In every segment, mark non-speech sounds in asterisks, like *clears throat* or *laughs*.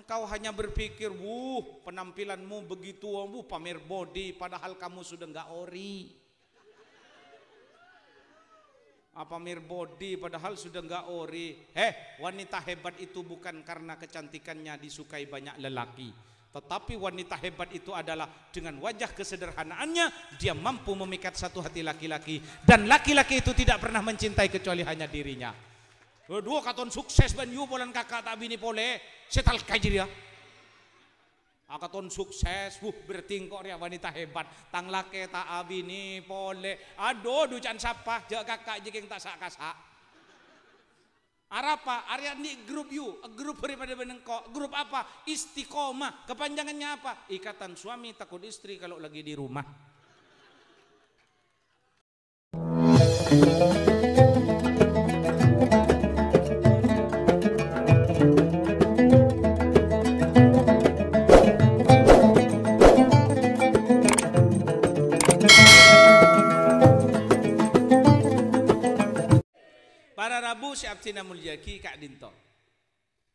Engkau hanya berpikir, wuh penampilanmu begitu, wuh pamer body, padahal kamu sudah nggak ori. Apa mir body padahal sudah nggak ori. Eh, wanita hebat itu bukan karena kecantikannya disukai banyak lelaki. Tetapi wanita hebat itu adalah dengan wajah kesederhanaannya dia mampu memikat satu hati laki-laki dan laki-laki itu tidak pernah mencintai kecuali hanya dirinya. Dua katon sukses ban yu bolan kakak tak bini pole setal kaji dia. Akaton sukses, wuh bertingkok dia wanita hebat. Tang laki tak abini pole. Aduh ducan siapa? Jak kakak jeng tak sak kasak. Arapa? Arya ni grup you, grup daripada benengkok. Grup apa? Istiqomah. Kepanjangannya apa? Ikatan suami takut istri kalau lagi di rumah. Para Rabu si Abtina Mulyaki Kak Dinto.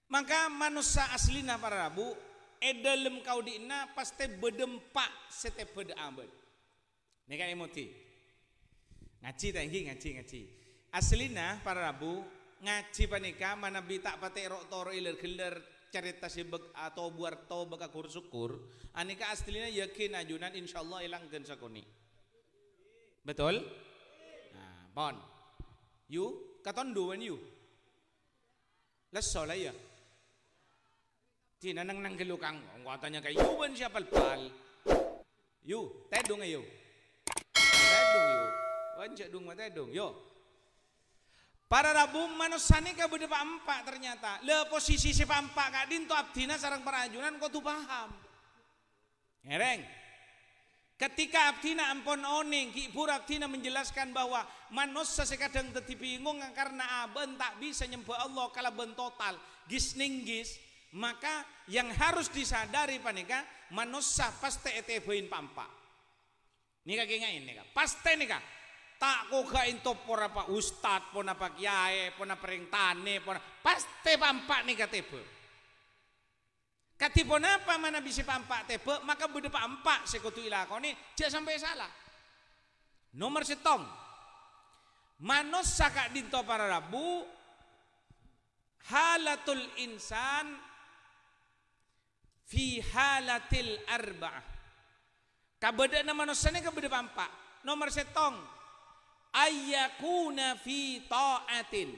Maka manusia aslina para Rabu edalem kau diina pasti bedempak setiap beda abad. Ini kan emoti. Ngaji tangki ngaji ngaji. Aslina para Rabu ngaji panika mana bi tak pate rok toro iler kiler cerita si beg atau buar tau bega kur syukur. Anika aslina yakin ajunan insyaallah ilang sakoni. Betul? Nah, pon. You katon duwan you. Leso lah ya. Tina nang nang gelukang. Ang katanya kay you ban siya palpal. You, tedong ayo. Tedong you. Wan siya dung matedong. Yo. Para rabu manusani ka bude pa empat ternyata. Le posisi si pa empat kak dinto abdina sarang parajunan kau tu paham. Ngereng. Ketika Abdina ampun oning, Ki Pur Abdina menjelaskan bahwa manusia sekadang teti bingung karena aben tak bisa nyembah Allah kalau ben total gis ninggis maka yang harus disadari panika manusia pasti etebein pampa. Nika kinga ini kak, pasti nika tak kok into por apa ustad pun apa kiai pun apa tane pun pasti pampa nika tebe. Katipun apa mana bisa pampak tebe maka bude pampak sekutu ilakoni jangan sampai salah. Nomor setong. Manus sakak dinto para rabu halatul insan fi halatil arba'ah. Kabeda nama manusia kabeda pampak. Nomor setong ayyakuna fi ta'atin.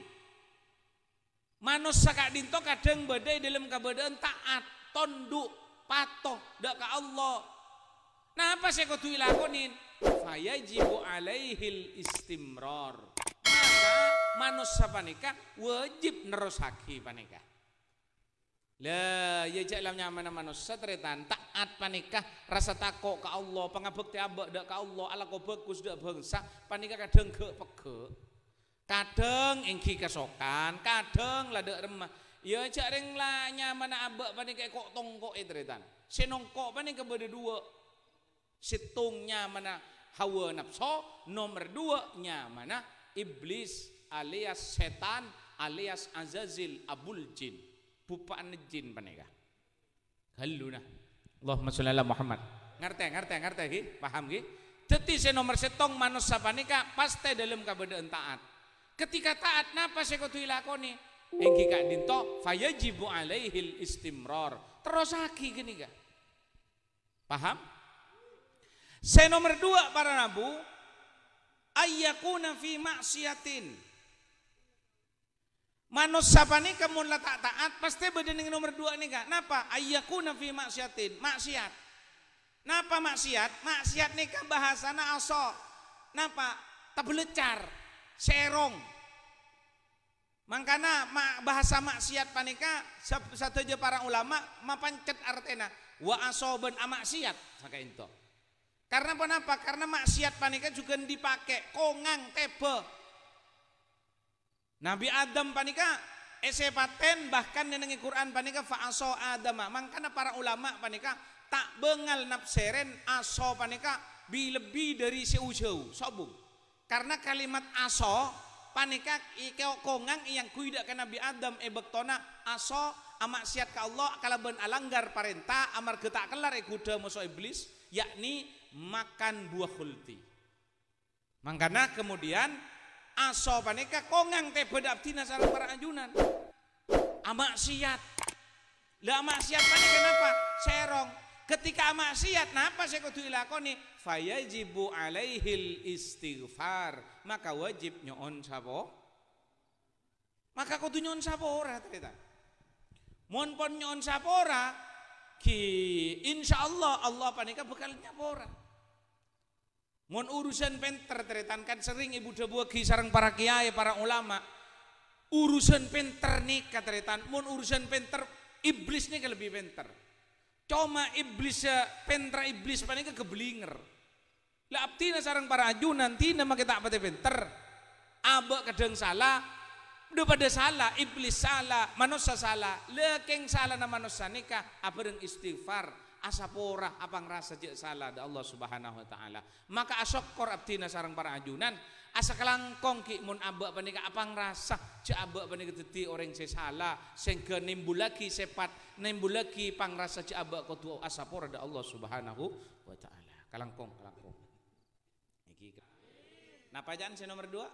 Manusia kak dinto kadang badai dalam kabedaan taat tonduk patuh dak ke Allah. Nah apa saya kau lakonin fayajibu alaihil istimrar. Maka manusia panika wajib nerusaki panika lah ya jak lamnya mana manusia teritan taat panikah rasa takut ke Allah. Pengabekti abek dak ke Allah. Ala kau bagus dak bangsa. Panika kadang ke peke kadang engki kesokan kadang lada remah Ya cak ring lah nyaman abak pani kayak kok tongkok itu retan. Senongkok pani kepada dua. Situngnya mana hawa nafsu, nomor dua mana iblis alias setan alias azazil abul jin. Bupaan jin panika. Haluna. Allahumma sholli ala Muhammad. Ngerti, ngerti, ngerti ki? Paham ki? Jadi se nomor setong manusia panika pasti dalam kabedaan taat. Ketika taat napa saya kau lakoni? Engki kak dinto fayajibu alaihil istimrar. Terus lagi gini gak? Paham? Saya nomor dua para nabu ayyakuna fi maksiatin. Manusia nih kamu tak taat pasti bedening nomor dua nih kak. Napa? Ayyakuna fi maksiatin. Maksiat. Napa maksiat? Maksiat nih kan bahasana aso. Napa? Tabelecar, serong, Mangkana bahasa maksiat panika satu aja para ulama mapancet artena wa asoben amaksiat saka itu. Karena kenapa? Karena maksiat panika juga dipakai kongang tebe. Nabi Adam panika ese paten bahkan yang Quran panika fa aso Adam. Mangkana para ulama panika tak bengal nafseren aso panika bi lebih dari seujau sobung. Karena kalimat aso panika ikeo kongang yang kuidak ke Nabi Adam e bektona aso amaksiat ke Allah kalau ben alanggar perintah amar getak kelar ikuda musuh iblis yakni makan buah khulti makanya kemudian aso paneka kongang teh bedaptina sarang para ajunan amaksiat. Lah maksiat panik kenapa? Serong. Ketika maksiat napa saya kudu ilakoni fayajibu alaihil istighfar. Maka wajib nyon sabo maka kudu nyon sapora ternyata mon pon nyon sapora ki insya Allah panika bakal nyapora mon urusan penter ternyata kan sering ibu debu sarang para kiai para ulama. Urusan penter nikah ternyata mon urusan penter iblis nih lebih penter cuma iblis ya pentra iblis panika kebelinger lah abtina sarang para ajunan tina kita apa penter abak kadang salah udah pada salah iblis salah manusia salah. Lekeng salah na manusia nikah apa dengan istighfar asapora apa ngerasa jek salah da Allah subhanahu wa ta'ala. Maka asokor abtina sarang para ajunan asa kelangkong ki mun abak panika apa ngerasa cek abak panika teti orang saya salah sehingga nimbul lagi sepat nimbul lagi pangrasa cek abak kotu asapora da Allah subhanahu wa ta'ala. Kalangkong kalangkong napa jangan saya nomor dua?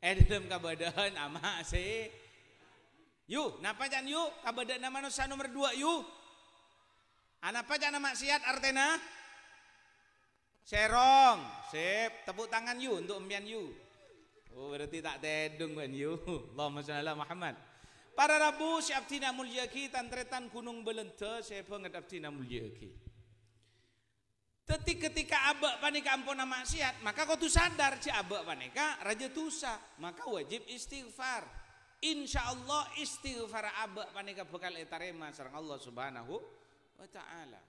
Eh dalam kabadahan ama se yu napa jangan yu kabadahan nama nusa nomor dua yu. Anapa jangan maksiat artena? Serong. Sip tepuk tangan yu untuk empian yu. Oh berarti tak tedung kan yu. Allahumma sholli Muhammad. Para Rabu si abdina mulyaki tantretan gunung belente. Saya banget abdina mulyaki. Teti ketika abak panika ampun maksiat, maka kau tu sadar si abak panika raja tusa, maka wajib istighfar. Insya Allah istighfar abak panika bekal etarema sarang Allah subhanahu wa ta'ala.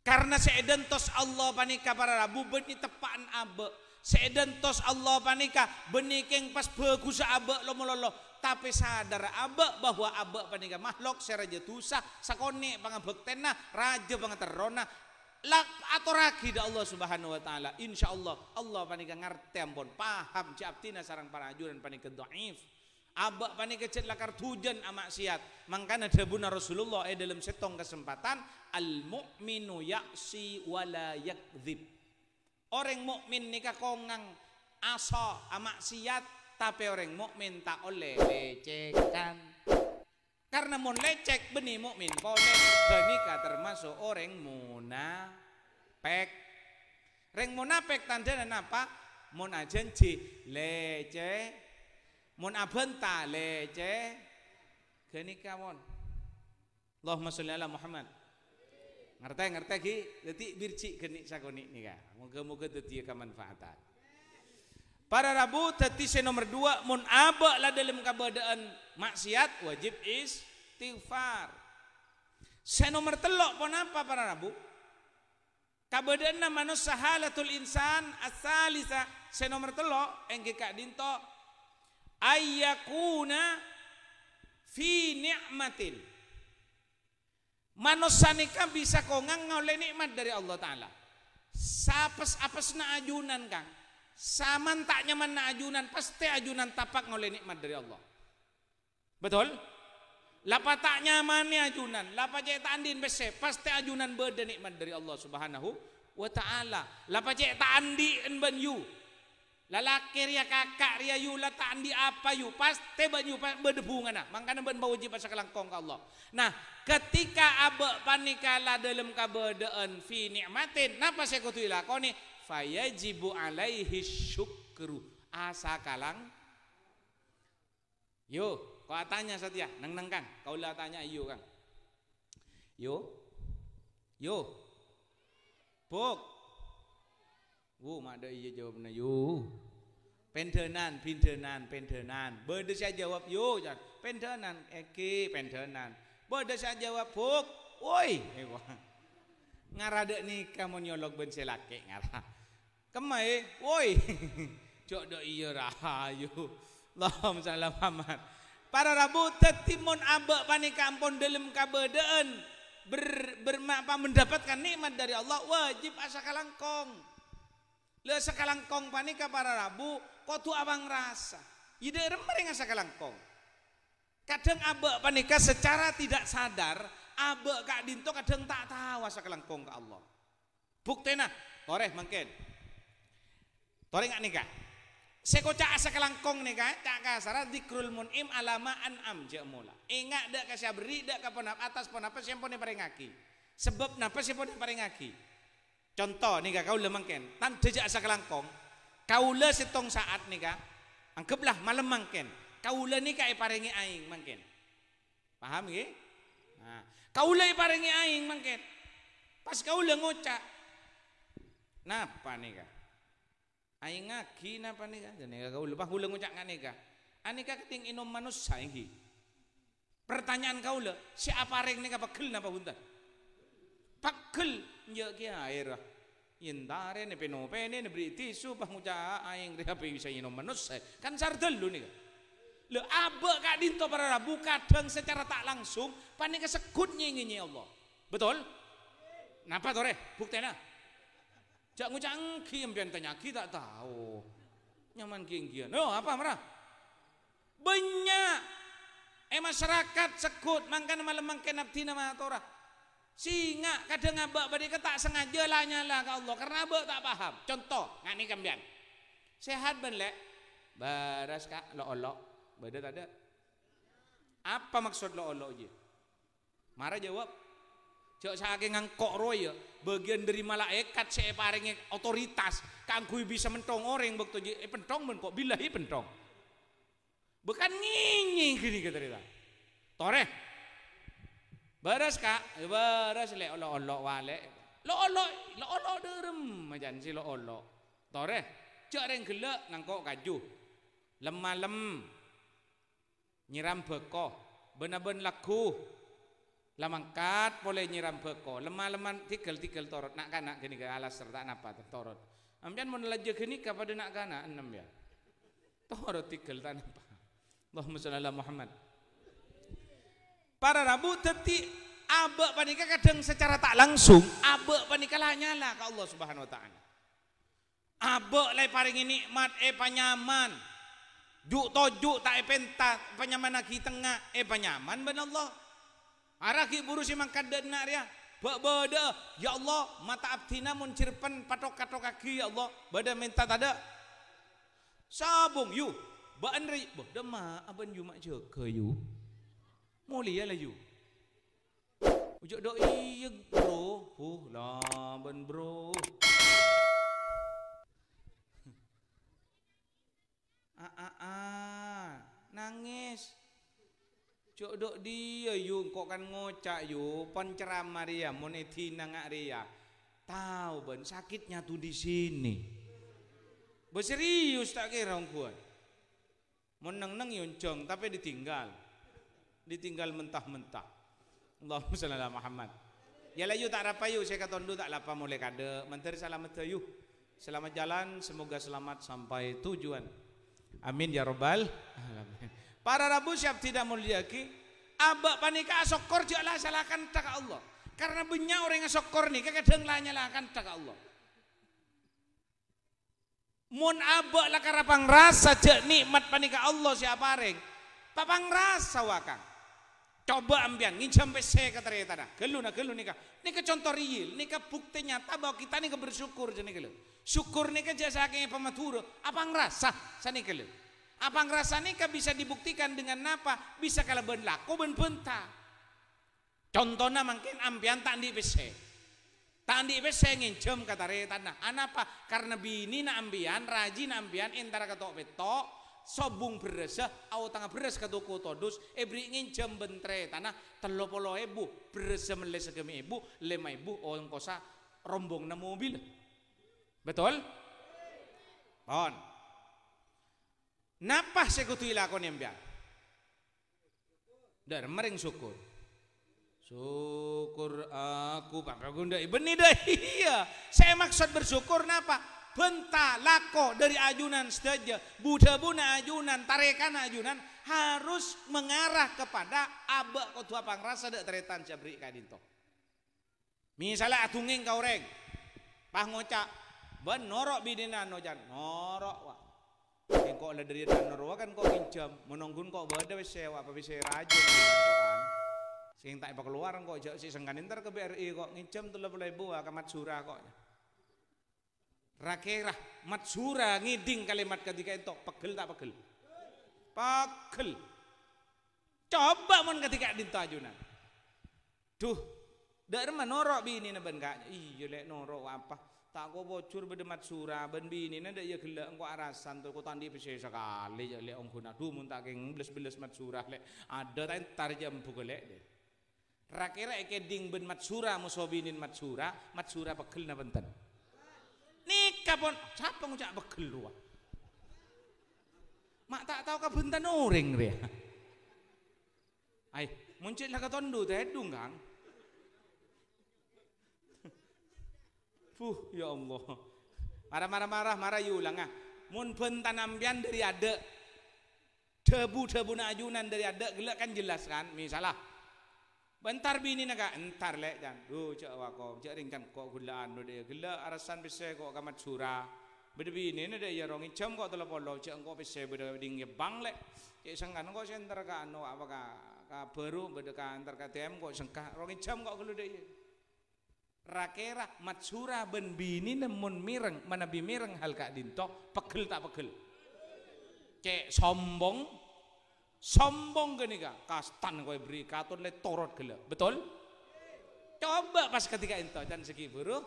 Karena seedan tos Allah panika para rabu beni tepaan abak. Seedan tos Allah panika benikeng pas bagus abak lo lolo tapi sadar abak bahwa abak panika makhluk seraja tusa sakone pangabektena raja pangaterona lak atau ragi da Allah subhanahu wa ta'ala. Insya Allah panika ngerti ampun. Paham captina sarang para ajuran panika do'if abak panika cet lakar tujan amaksiat makanya dabuna Rasulullah eh dalam setong kesempatan al mu'minu yaksi wala yakzib orang mukmin nikah kongang aso amaksiat tapi orang mukmin tak oleh lecehkan karena mau lecek benih mukmin boleh genika termasuk orang munafik Reng munafik tanda apa? Mun ajanji leceh, mun abenta leceh, genika mon. Allahumma sholli ala Muhammad. Ngerti ngerti ki, dadi birci genik sakoni nika. Moga-moga dadi kemanfaatan. Para Rabu tadi nomor dua mun aba lah dalam keadaan maksiat wajib istighfar. Saya nomor telok pun apa para Rabu? Kabadaan nama sahalatul insan asalisa. Saya nomor telok engke kak dinto ayakuna fi ni'matin. Manusia nikah bisa kongang ngoleh nikmat dari Allah Ta'ala. Sapes apes na ajunan kang Saman tak nyaman na ajunan, pasti ajunan tapak ngoleh nikmat dari Allah. Betul? Lapa tak nyaman ni ajunan, lapa cek tak andin bese, pasti ajunan beda nikmat dari Allah Subhanahu wa taala. Lapa cek tak andi en ban yu. Lalaki ria kakak ria yu la tak andi apa yu, pasti ban yu berdebu ngana. Mangkana ban wajib pasal kelangkong ke Allah. Nah, ketika abe panikala dalam kabedaan fi nikmatin, napa saya kutu ilakoni? Fayajibu alaihi syukru. Asa kalang? Yo kau tanya setia neng neng kang. Kau lah tanya yo kang. Yo. Yo. Bok. Wo ada iya jawabnya yo. Pendenan pendenan pendenan. Berde saya jawab yo jangan pendenan eki pendenan. Berde saya jawab bok. Woi ngarade nih kamu nyolok ben selake ngarah Kemai, woi. *laughs* Cok do iya rahayu. Allahumma salli Muhammad. Para rabu tetimun abak panika ampun dalam kabadaan ber, ber apa, mendapatkan nikmat dari Allah wajib asa kalangkong. Le sekalangkong panika para rabu kau tu abang rasa. ide remering asa kalangkong kadang abe panika secara tidak sadar abe kak dinto kadang tak tahu asa kalangkong ke Allah buktena toreh mungkin toreh nggak nikah Sekocak asa kelangkong nih kan, cak kasara dikrul munim alama an'am mula. Ingat dak kasih beri dak kapan atas pun apa siapa nih ngaki. Sebab napa siapa nih ngaki. Contoh nih kau lemangken, tan dejak asa kelangkong, kau le setong saat nih kak, anggaplah malam mangken, kau le nih kak paringi aing mangken. Paham ya? Nah, kau le paringi aing mangken. Pas kau le ngocak, napa nih kak? Aing ngaki napa nih kan? Jadi kau lepas hula ngucak ngane ka. Ani ka keting inom manus saingi. Pertanyaan kau le, siapa reng nih pegel napa bunta? Pegel ya ki air. Yentare ne penope ne beri tisu pas ngucak aing dia bisa inom manus kan sardel lu nih. Le abe kak dinto para rabu kadang secara tak langsung panik kesekut nyenyi Allah. Betul? Napa tore? Buktena? Jak ngucang kiem pian tanya kita tahu. Nyaman kian Oh apa marah? Banyak. Eh masyarakat sekut mangkan malam mangkan abdi nama Torah. Singa kadang abak badi ketak sengaja lah nyala ke Allah karena abak tak paham. Contoh ngani kambian. Sehat ben lek. Baras kak lo olok. Beda tak ada. Apa maksud lo olok je? Marah jawab. Cok saking ngangkok roy ya, bagian dari malaikat saya paringi otoritas kangkui bisa mentong orang waktu eh pentong men kok bilahi pentong. Bukan nginyi gini kata dia. Tore. Baras kak, baras le olo olo wale. Lo olo, lo olo derem macam si lo olo. Tore. Cok reng gelek ngangkok kaju. Lemah lem. Nyiram bekoh. Benar-benar laku Lamangkat boleh nyiram beko, lemah-lemah tikel-tikel torot nak kana gini ke alas serta napa torot. Ambian mau nelaja gini kepada nak kana enam ya. Torot tikel tak napa. Allahumma Muhammad. Para rabu teti abek panika kadang secara tak langsung abek panika lah nyala ke Allah Subhanahu wa taala. Abek lai paring nikmat e panyaman. Juk tojuk tak e pentat panyaman lagi tengah e panyaman ben Allah. Araki buru si nak dia. Bak bada, ya Allah, mata abdina mun cirpen patok katok kaki ya Allah. Bada minta tada. Sabung yu. Ba andri, bada ma aban yu mak jaga yu. Mulia lah yu. Ujuk do iya bro. Huh lah ben bro. Ah ah ah. Nangis. Cok dok dia yu kok kan ngocak yu penceramah dia moneti nangak dia. Tahu ben sakitnya tuh di sini. Berserius tak kira kuat. Meneng neng yoncong tapi ditinggal. Ditinggal mentah-mentah. Allahumma salli ala Muhammad. Ya layu tak apa yuk saya kata tak lapa mulai kade. Menteri selamat yuk. Selamat jalan, semoga selamat sampai tujuan. Amin ya robbal. Para Rabu siap tidak mulia ki. Abak panika asokor lah salahkan tak Allah. Karena banyak orang yang asokor nih kadang lah nyalakan tak Allah. Mun abak lah karena rasa cek nikmat panika Allah siapa reng. Papang rasa wakang. Coba ambian nginjam kata dia tanah. Gelu na gelu nika. Nika contoh real, nika bukti nyata bahwa kita nika bersyukur jadi gelu. Syukur nika jasa kayak pematuro. Apa ngerasa? Sani gelu. Apa ngerasanya kan bisa dibuktikan dengan apa? Bisa kalau ben laku ben penta. Contohnya mungkin ampian tak di. Tak di bese nginjem kata re tanah. Anapa? Karena bini na ambian, rajin ambian intara ketok betok, sobung beres, au tengah beres ke toko todus, ebri nginjem bentre tanah telo polo ibu, beres meles segemi ibu, lima ibu, orang kosa rombong na mobil. Betul? On. Napa sekutu ilakon yang biar? Dar mering syukur. Syukur aku Pak Gunda ibeni dah *laughs* iya. Saya maksud bersyukur napa? Benta lako dari ajunan saja, Buddha buna ajunan, tarekan ajunan harus mengarah kepada abak kotua pangrasa dek teretan jabri kadinto. Misalnya atunging kau reng, pah ngocak, ben norok bidina nojan, norok wak Yang kok lah dari Norwa kan kok nginjam, menunggun kok bada wis sewa apa bisa rajin. Sing tak keluar kok jauh si sengkan ntar ke BRI kok nginjam tuh lebih ibu kamat surah kok. Rakerah matsura ngiding kalimat ketika itu pegel tak pegel. Pegel. Coba mon ketika dinto ajunan. Duh, dari mana norok bini na ben kak? Iya lek norok apa? Tak ko bocor bedemat sura ben bini nanda ya gila engko arasan tuh ko tandi pese sekali ya le ongko na du mun tak keng beles beles mat sura le ada ta entar jam bugale de rakira eke ding ben mat sura musobinin mat sura mat sura pegel na benten. Nikah pun siapa ngucap pegel ruah mak tak tahu kabuntan orang dia? Ay muncul lah katondu tedung kang Fuh, ya Allah. Marah-marah marah marah yulang ah. Mun pentanampian dari ada debu-debu ajunan dari ada gelak kan jelas kan? Misalnya bentar bini naga. Entar lek dan do cak wako cak ringkan. Kok gulaan do dia gelak arasan bisa kok kamat surah beda bini ni dia ya rongi jam kok telah polo cak kok bisa beda ding bang lek. Cak sengkan kok senter ka anu apa ka ka baru beda ka antar ka TM kok sengkah rongi jam kok gelu dia rakera matsura ben bini nemun mireng mana bi mireng hal kak dinto. Pegel tak pegel? Cek sombong. Sombong gini kak? Kastan kau beri katun le torot gila betul? Coba pas ketika itu dan segi buruh.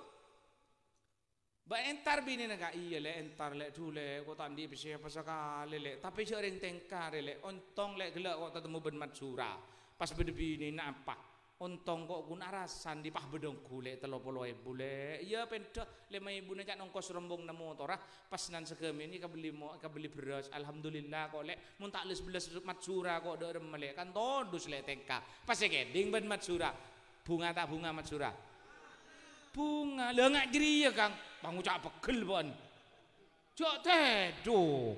Ba entar bini naga iya le entar le dule kau tandi bisa apa sekali le. Tapi sering tengkar le. Ontong le gila kau ketemu ben matsura pas bini napa Untong kok guna rasan di pah bedong kule telo polo ibu le iya penta lima ibu cak nongkos rombong nemu motorah pas nan segemi ini kabeli mo kabeli beras. Alhamdulillah kok le mun tak les belas matsura kok do remele kan todus le tengka pas keding ben matsura. Bunga tak bunga matsura? Bunga. Le ngak jeri ya kang. Bangu cak pegel bon cak tedong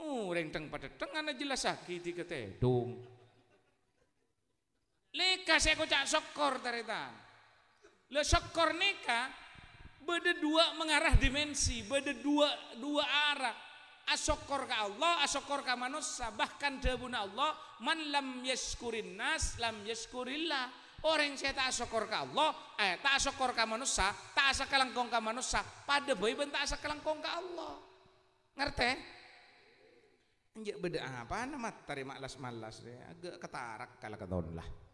oh reng teng pada tengah jelas sakit ketedong Leka saya kocak sokor taritan. Le sokor neka beda dua mengarah dimensi, beda dua dua arah. Asokor ke Allah, asokor ke manusia, bahkan debuna Allah, man lam yaskurin nas, lam yaskurillah. Orang saya tak asokor ke Allah, eh tak asokor ke manusia, tak asa kelangkong ke manusia, pada boy ben tak asa kelangkong ke Allah. Ngerti? Anjir beda apa nama tari malas malas deh, agak ketarak kalau keton lah.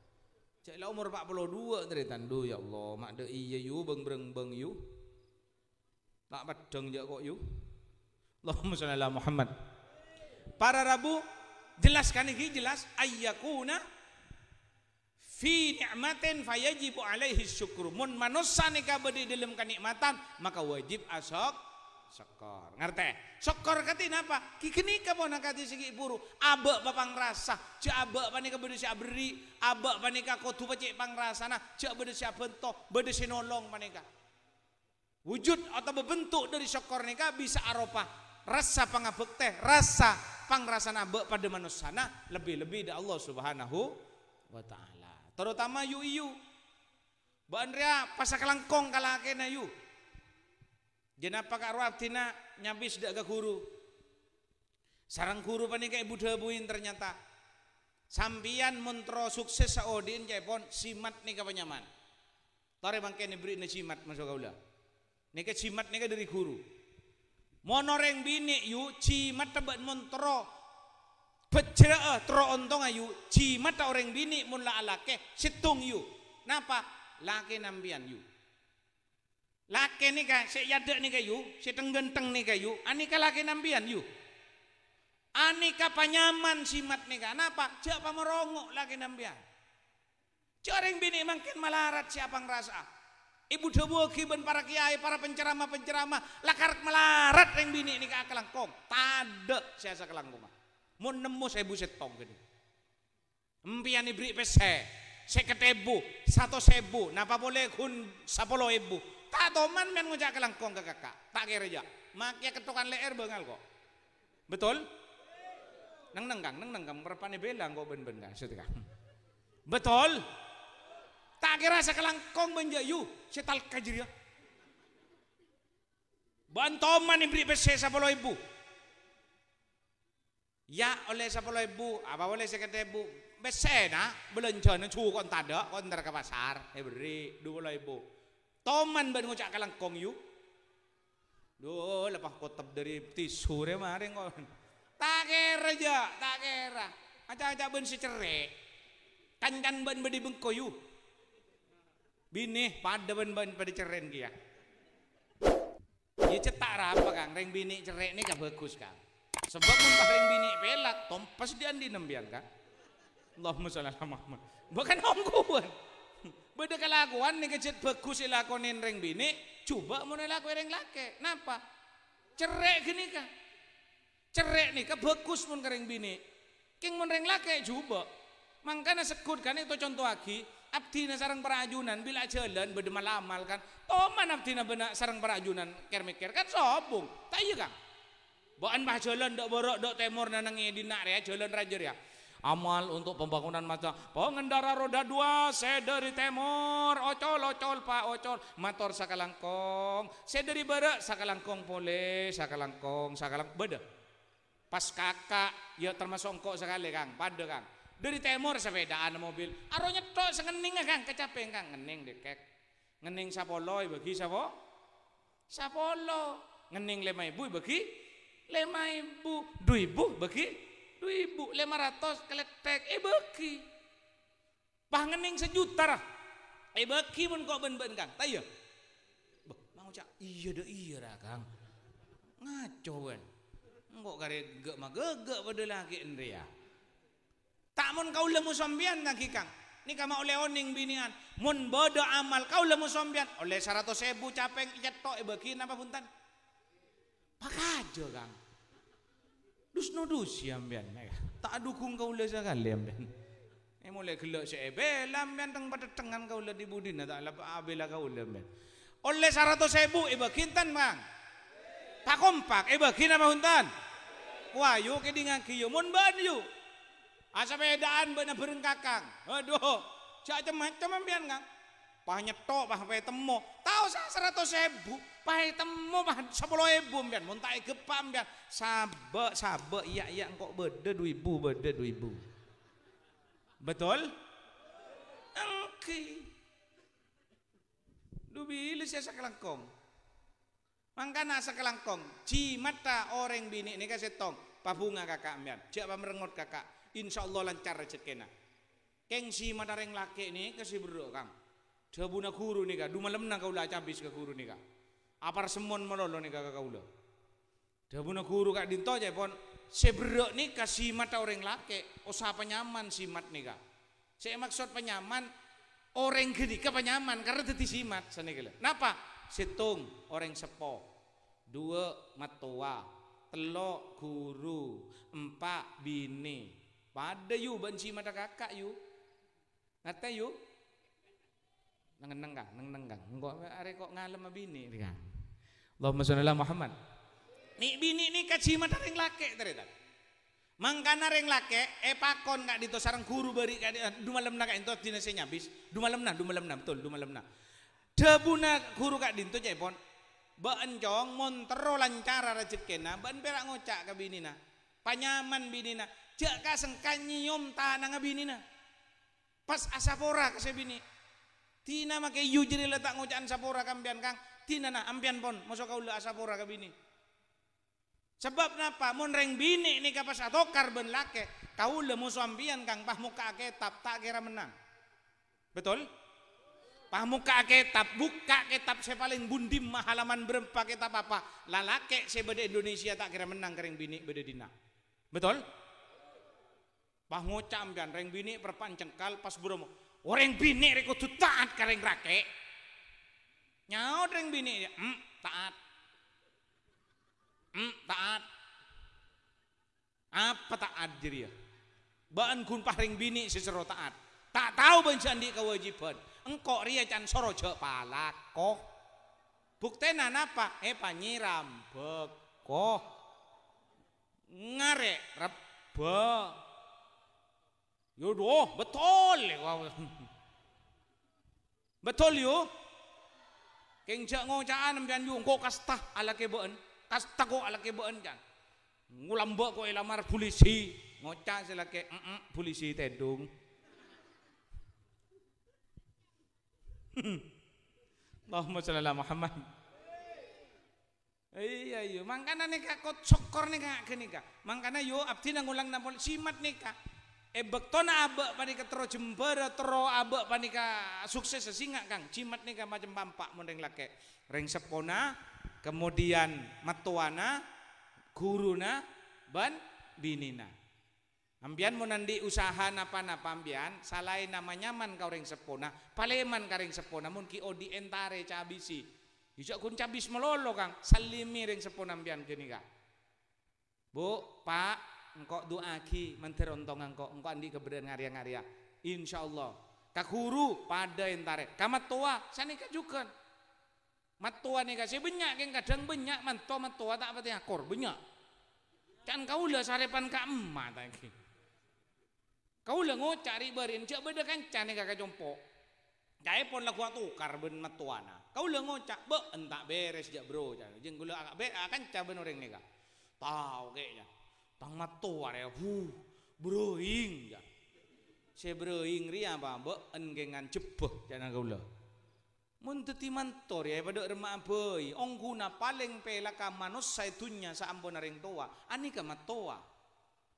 Cak lah umur 42 dari tandu ya Allah. Mak de iya yu beng beng beng yu. Tak padang jak kok yu. Allahumma sholli ala Muhammad. Para rabu jelaskan ini jelas. Ayyakuna fi ni'matin fayajibu alaihi syukru. Mun manusia nika bedi dalam kenikmatan maka wajib asok Sokor, ngerti? Sokor kati napa? Kikini kamu nak kati segi buru. Abek papang rasa, cek abek panika bede si abri, abek panika kotu pacik pang rasa nah, cek bede si bento, bede si nolong panika. Wujud atau bentuk dari sokor nika bisa aropa rasa pangabek teh, rasa pang rasa nabek pada manusia nah, lebih-lebih dari Allah Subhanahu wa taala. Terutama yu yu. Bu Andrea pasak langkong kalakena yu. Jenapa kak tina nyabis dak ke guru. Sarang guru panika ibu debuin ternyata. Sampian mentro sukses saodin cepon simat nika penyaman. Tore bangke ni beri simat masuk kaula. Nika simat nika dari guru. Monoreng bini yu cimat tebak mentro Pecera tro ontong ayu cimat orang bini mun la alake situng yu. Napa? Laki nambian yu. Laki ni kan, si yadak ni kayu, si tenggenteng ni kayu, anika laki nambian yu. Anika panyaman simat ni kan, apa? Siapa merongok laki nambian. Coreng bini makin malarat siapa ngerasa. Ibu debu kiban para kiai, para penceramah-penceramah, lakar melarat yang bini ini ke kelangkong. Tade siasa kelangkong. Mau nemu saya buset tong gini. Empian ibri pese, saya ketebu, satu sebu, napa boleh kun sapolo ibu. Tak toman men ngucak kelangkong ke kakak. Tak kira aja. Makia ketukan leher bengal kok. Betul? Neng neng kang, neng neng kang. Merpani belang kok ben ben kang. Betul? Tak kira sekelangkong benjayu. Setal kajir ya. Bantoman ibri besi sepuluh ibu. Ya oleh sepuluh ribu, apa boleh sekitar ribu? Besena, belanja cu kon tada, kon ke pasar, beri dua puluh ribu. Toman ben ngucak kalangkong yu. Duh, lepas kotap dari tisu re maring kon. Tak kira aja, tak kira. Aja-aja ben secerek. Kancan ben bedi bengkoyu. Bini pada ben ben pada ceren kia. Ya cetak apa kang, reng bini cerek ini gak bagus kang. Sebab mun ring bini pelak, tompas dia di nembian kan. Allahumma sholli ala Muhammad. Bukan ongkuan. Beda kelakuan nih kecet bagus ilakonin ring bini, coba mau laku ring laki. Napa? Cerek gini kan. Cerek nih, bagus pun kering bini. King mun ring laki coba. Mangkana sekut kan itu contoh lagi. Abdina sarang perajunan bila jalan berdemal amal kan. Toman abdina benak sarang perajunan ker-mikir kan sobung. Tak iya kan? Bukan bah jalan dok borok dok temur nanangi dinak ya jalan rajer ya. Amal untuk pembangunan masa pengendara roda dua saya dari temur ocol ocol pak ocol. Motor sakalangkong. Saya dari barat sakalangkong boleh sakalangkong sakalang beda. Pas kakak ya termasuk kok sekali kang. Pada kang. Dari temur sepedaan mobil. Aronya tok sengening kang. Kecapean kang. Ngening dekek ngening sapolo bagi sapo sapolo ngening lima ibu bagi lima ibu. Dua ibu bagi dua ibu lima ratus keletek. Eh bagi pangening sejuta lah eh bagi pun kok ben ben kang tayo mau cak iya deh iya lah kang. Ngaco kan kok kare gak mah gegek pada laki ya. Tak mun kau lemu sambian lagi kang. Ini kama oleh oning binian. Mun bodo amal kau lemu sambian oleh seratus ribu capeng tok e bagi napa puntan pakajo kang Dus no dus ambian. Tak dukung kau le sekali ambian. Eh mulai gelak si ebe. Lambian teng pada tengan kau le di budina tak lapa abela kau le ambian. Oleh seratus ribu iba kintan bang tak kompak. Iba kina mahuntan wah yuk kedingan kiyo. Mun ban yuk asa bedaan bena berengkakang aduh. Cak macam ambian kang pah nyetok pah temo tahu sa seratus ribu pah temo pah sepuluh ribu mbian mun tak gepa mbian sabe sabe iya iya engkau beda dua ibu beda dua ibu betul Oke. Dubi saya sakelangkong. Mangkana sakelangkong. Cimata orang bini ini kasih tong. Pabunga kakak ambian. Cik apa merengut kakak. Insya Allah lancar rezekina. Keng si mata reng laki ini kasih berdua kang. Jabuna guru nika, du malam na kaula cabis ke guru nika. Apar semon melolo nika ka kaula. Jabuna guru kak dinto aja pon sebrek nika simat orang lake, usaha penyaman simat nika. Saya maksud penyaman orang gini ke penyaman karena teti simat sanegala. Napa? Situng orang sepo, dua matua, telo guru, empat bini. Pada yu benci mata kakak yu. Ngata yu? neng neng kang neng neng kang engko are kok ngalem bini kang Allahumma sholli ala Muhammad. Ni bini ni kaci mata ring lake ternyata mangkana ring lake e pakon kak dito sarang guru beri kak eh, malam nak ento dina se nyabis. Du malam na du malam na betul du malam na debuna guru kak dinto cepon ba encong montero lancar rezekina ban perak ngocak ke bini na. Panyaman bini na. Jak kaseng kanyom tanah bini na. Pas asapora ke bini. Tina make yu letak ngucaan sapora kambian kang. Tina na ampian pon masuk kau le asapora ke bini. Sebab napa mun reng bini ini kapas atau karben lake kau le musuh ampian kang pah muka kitab tak kira menang. Betul? Pah muka kitab buka kitab saya paling bundim halaman berempat kitab apa lalake saya beda Indonesia tak kira menang kering bini beda dina. Betul? Pah ngucam ampian reng bini perpancengkal pas bromo Orang bini rek kudu taat kareng rake. Nyaut reng bini hmm, taat. Hmm, taat. Apa taat jadi ya? Baan kun paring bini sesero taat. Tak tahu bencandi kewajiban. Engkau ria can sorojo palako. Buktena apa? Eh panyiram bekoh. Ngare reba Yaudah, betul. *laughs* Betul yo. Keng cak ngocaan ambian yo kok kastah ala kebeen. Kastah kok ala kebeen kan. ngulambok kok lamar polisi ngocak selake mm -mm, polisi tedung *laughs* Allahumma sholli ala Muhammad Iya iya, mangkana nih kak kot sokor kini kak. Mangkana yo abdi nang ulang nampol simat nih kak. E bektona abe panika tero jember tero abe panika sukses singa kang. Cimat nih macam pampak mending lake. Ring sepona, kemudian matuana, guruna, ban binina. Ambian mau nandi usaha napa napa ambian, salai nama nyaman kau ring sepona, paleman karing sepona, mungkin odi entare cabisi. Ijak kun cabis melolo kang, salimi ring sepon ambian kini kak. Bu, Pak, engkau doa ki menteri ontong engkau, engkau andi keberadaan ngaria-ngaria. Insya Allah. Kak guru pada entare, kamat tua, sani kajukan. Mat tua nih kasih banyak, yang kadang banyak, mantua mat tua tak apa akor banyak. Kan kau lah sarepan kak emak tadi. Kau lah ngocari berin, cak beda kan cane kakak jompo. Jaya pun lagu tukar ben matuana. Kau lah ngocak, be entak beres jak bro. Jeng gula agak be akan caben orang ni kak. Tahu kayaknya. Tang matua ya, hu broing ya. Si broing ria apa be engengan cepeh jangan kau lah. Munteti mantor ya pada remah boy. Ongguna paling pelaka manusia itunya saambon ring tua. Ani ka.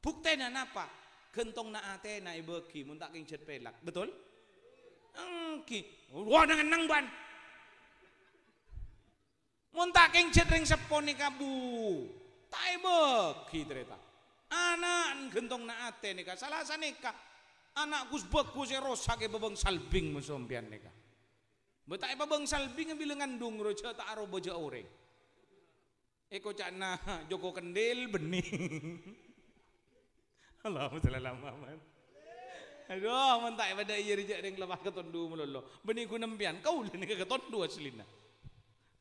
Bukti apa? Gentong na ate na ibeki muntak king pelak. Betul? Engki, wah dengan nang ban. Muntak king ring seponi kabu. Tai beki tereta. Anak gentong na ate nika salah sanika. Anak gus beku se rosak e bebeng salbing musompian nika. Betai bebeng salbing bilang ngandung roja tak aro bojo orang. Eko cakna *laughs* Joko Kendil bening. Allahumma ala Muhammad. Aduh, mentak pada iya rijak ring lepas ketondu melolo. Beni ku nempian, kau ni ke ketondu aslina.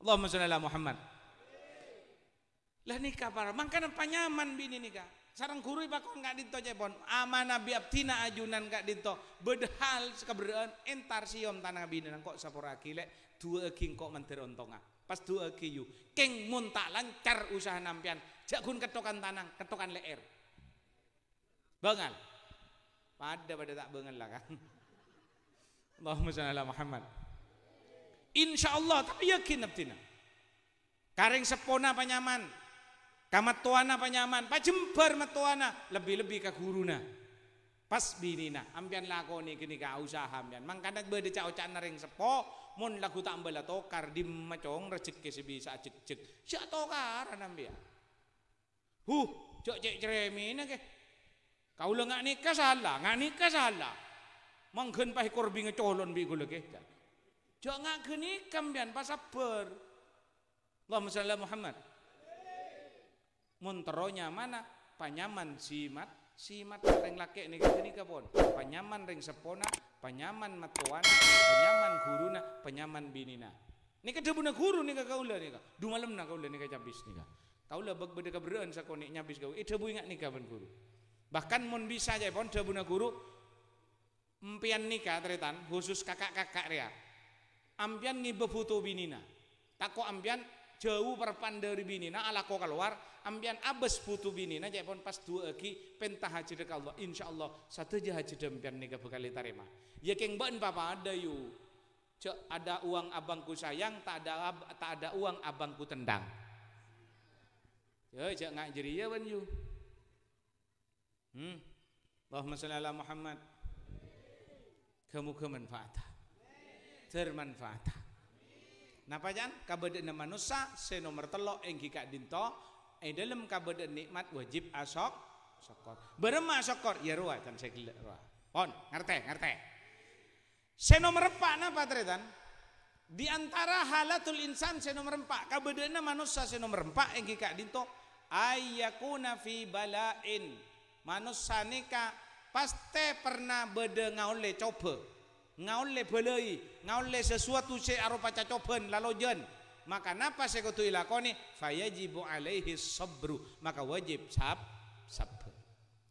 Allahumma ala Muhammad. Lah nikah para, mangkana panyaman bini nikah. Sarang guru bakon enggak dinto jepon. Ama nabi abtina ajunan enggak dinto. Bedhal keberadaan entar siom tanah bini kok sapora lek dua king kok menteri ontonga. Pas dua kiyu. Keng muntak lancar usaha nampian. Jakun ketokan tanang, ketokan leer. Bangal. Pada pada tak bengal lah kan. *laughs* Allahumma salli ala Muhammad. Insya Allah tapi yakin abdina. Karing sepona panyaman. Kamat tuana panyaman. Pajembar matuana. Lebih-lebih ke guruna. Pas binina. Ambian lakoni kini ka usaha ambian. Mangkana berde cak ocak naring sepo. Mun lagu tak ambala tokar di macong rezeki sebisa cek cek. Siak tokar ambian. Huh, cok cek ceremina ke. Kau lah ngak nikah salah, ngak nikah salah. Mangken pah korbi ngecolon bi gula ke. Jok ngak ke nikah bian pas sabar. Allahumma salli Muhammad. Monteronya mana? Panyaman simat, simat ring laki ni kita nikah pun. Panyaman ring sepona, panyaman matuana, panyaman guruna, panyaman binina. Nika debuna guru nika kaula nika. Du malam na kaula nika cabis nika. Kaula bag beda kaberean sakone nyabis kau. Itu bu ingat nika ban guru. Bahkan mun bisa aja pon buna guru empian nikah tretan khusus kakak-kakak ria. Ampian ngibe foto binina. Tako ampian jauh perpan dari binina ala ko keluar ampian abes foto binina jadi pon pas dua lagi pentah haji dek Allah insyaallah satu aja haji dempian nikah bekali tarima. Ya keng ban papa ada yu. Cek ada uang abangku sayang tak ada tak ada uang abangku tendang. Ya cek ngak jadi ya ban yu. Hmm. Allahumma salli ala Muhammad. Kamu kemanfaat. Termanfaat. Napa jan? Kabadana manusia senomor telok engki kak dinto. Eh dalam kabadana nikmat wajib asok sokor. Berema sokor ya ruah kan saya ruah. Pon ngerti ngerti. Senomor empat napa tretan? Di antara halatul insan senomor empat kabadana manusia senomor empat engki kak dinto ayakuna fi balain manusia nika pasti pernah beda ngaule coba ngaule belai ngaule sesuatu se arupa cacoban jen. Maka napa saya kutu ilakoni fayajibu alaihi sabru. Maka wajib sab sabar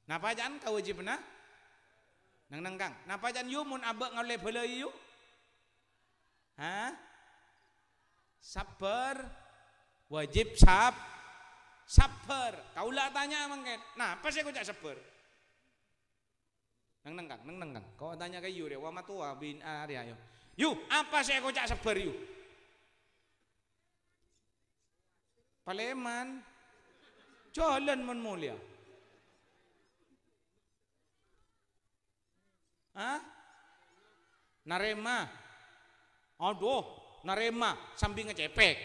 napa jangan kau wajib na? Nang nang kang. Napa jangan yumun abak ngaule belai yu ha sabar. Wajib sab Sabar. Kaulah tanya mangken. Nah, apa sih kau cak sabar? Nang nang kang, nang nang kang. Kau tanya ke yu dia, wa matua bin Arya yo. Yu, apa kau cak sabar yu? Paleman. Jalan mun mulia. Hah? Narema. Aduh, narema sambil ngecepek.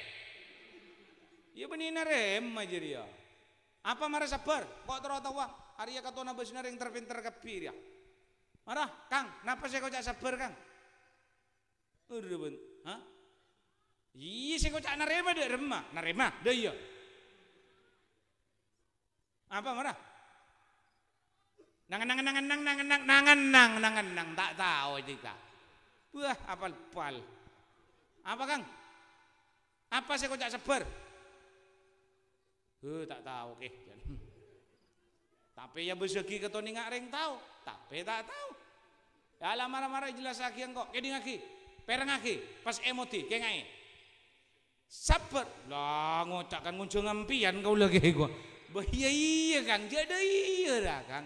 Iya benih narema jadi ya. Apa marah sabar? Kok terus tahu Arya kata nabi sinar yang terpinter kepir ya. Marah, Kang, kenapa saya kau cak sabar Kang? Udah ben, hah? Iya saya kau cak narema deh remah, narema, deh iya. Apa marah? Nangan nangan nangan nang nangan nang nangan nang nangan nang tak tahu kita. Wah, apal pal. Apa Kang? Apa saya kocak seber? Eh, tak tahu ke. Tapi ya besegi ketoni ngak reng tahu. Tapi tak tahu. Ya lah marah-marah jelas lagi kok. Kedi ngaki. Perang ngaki. Pas emoti. Kayak ngai. Sabar. Lah ngocak kan nguncung ngampian kau lagi gua. Bahaya iya Kang. Jadi iya dah Kang.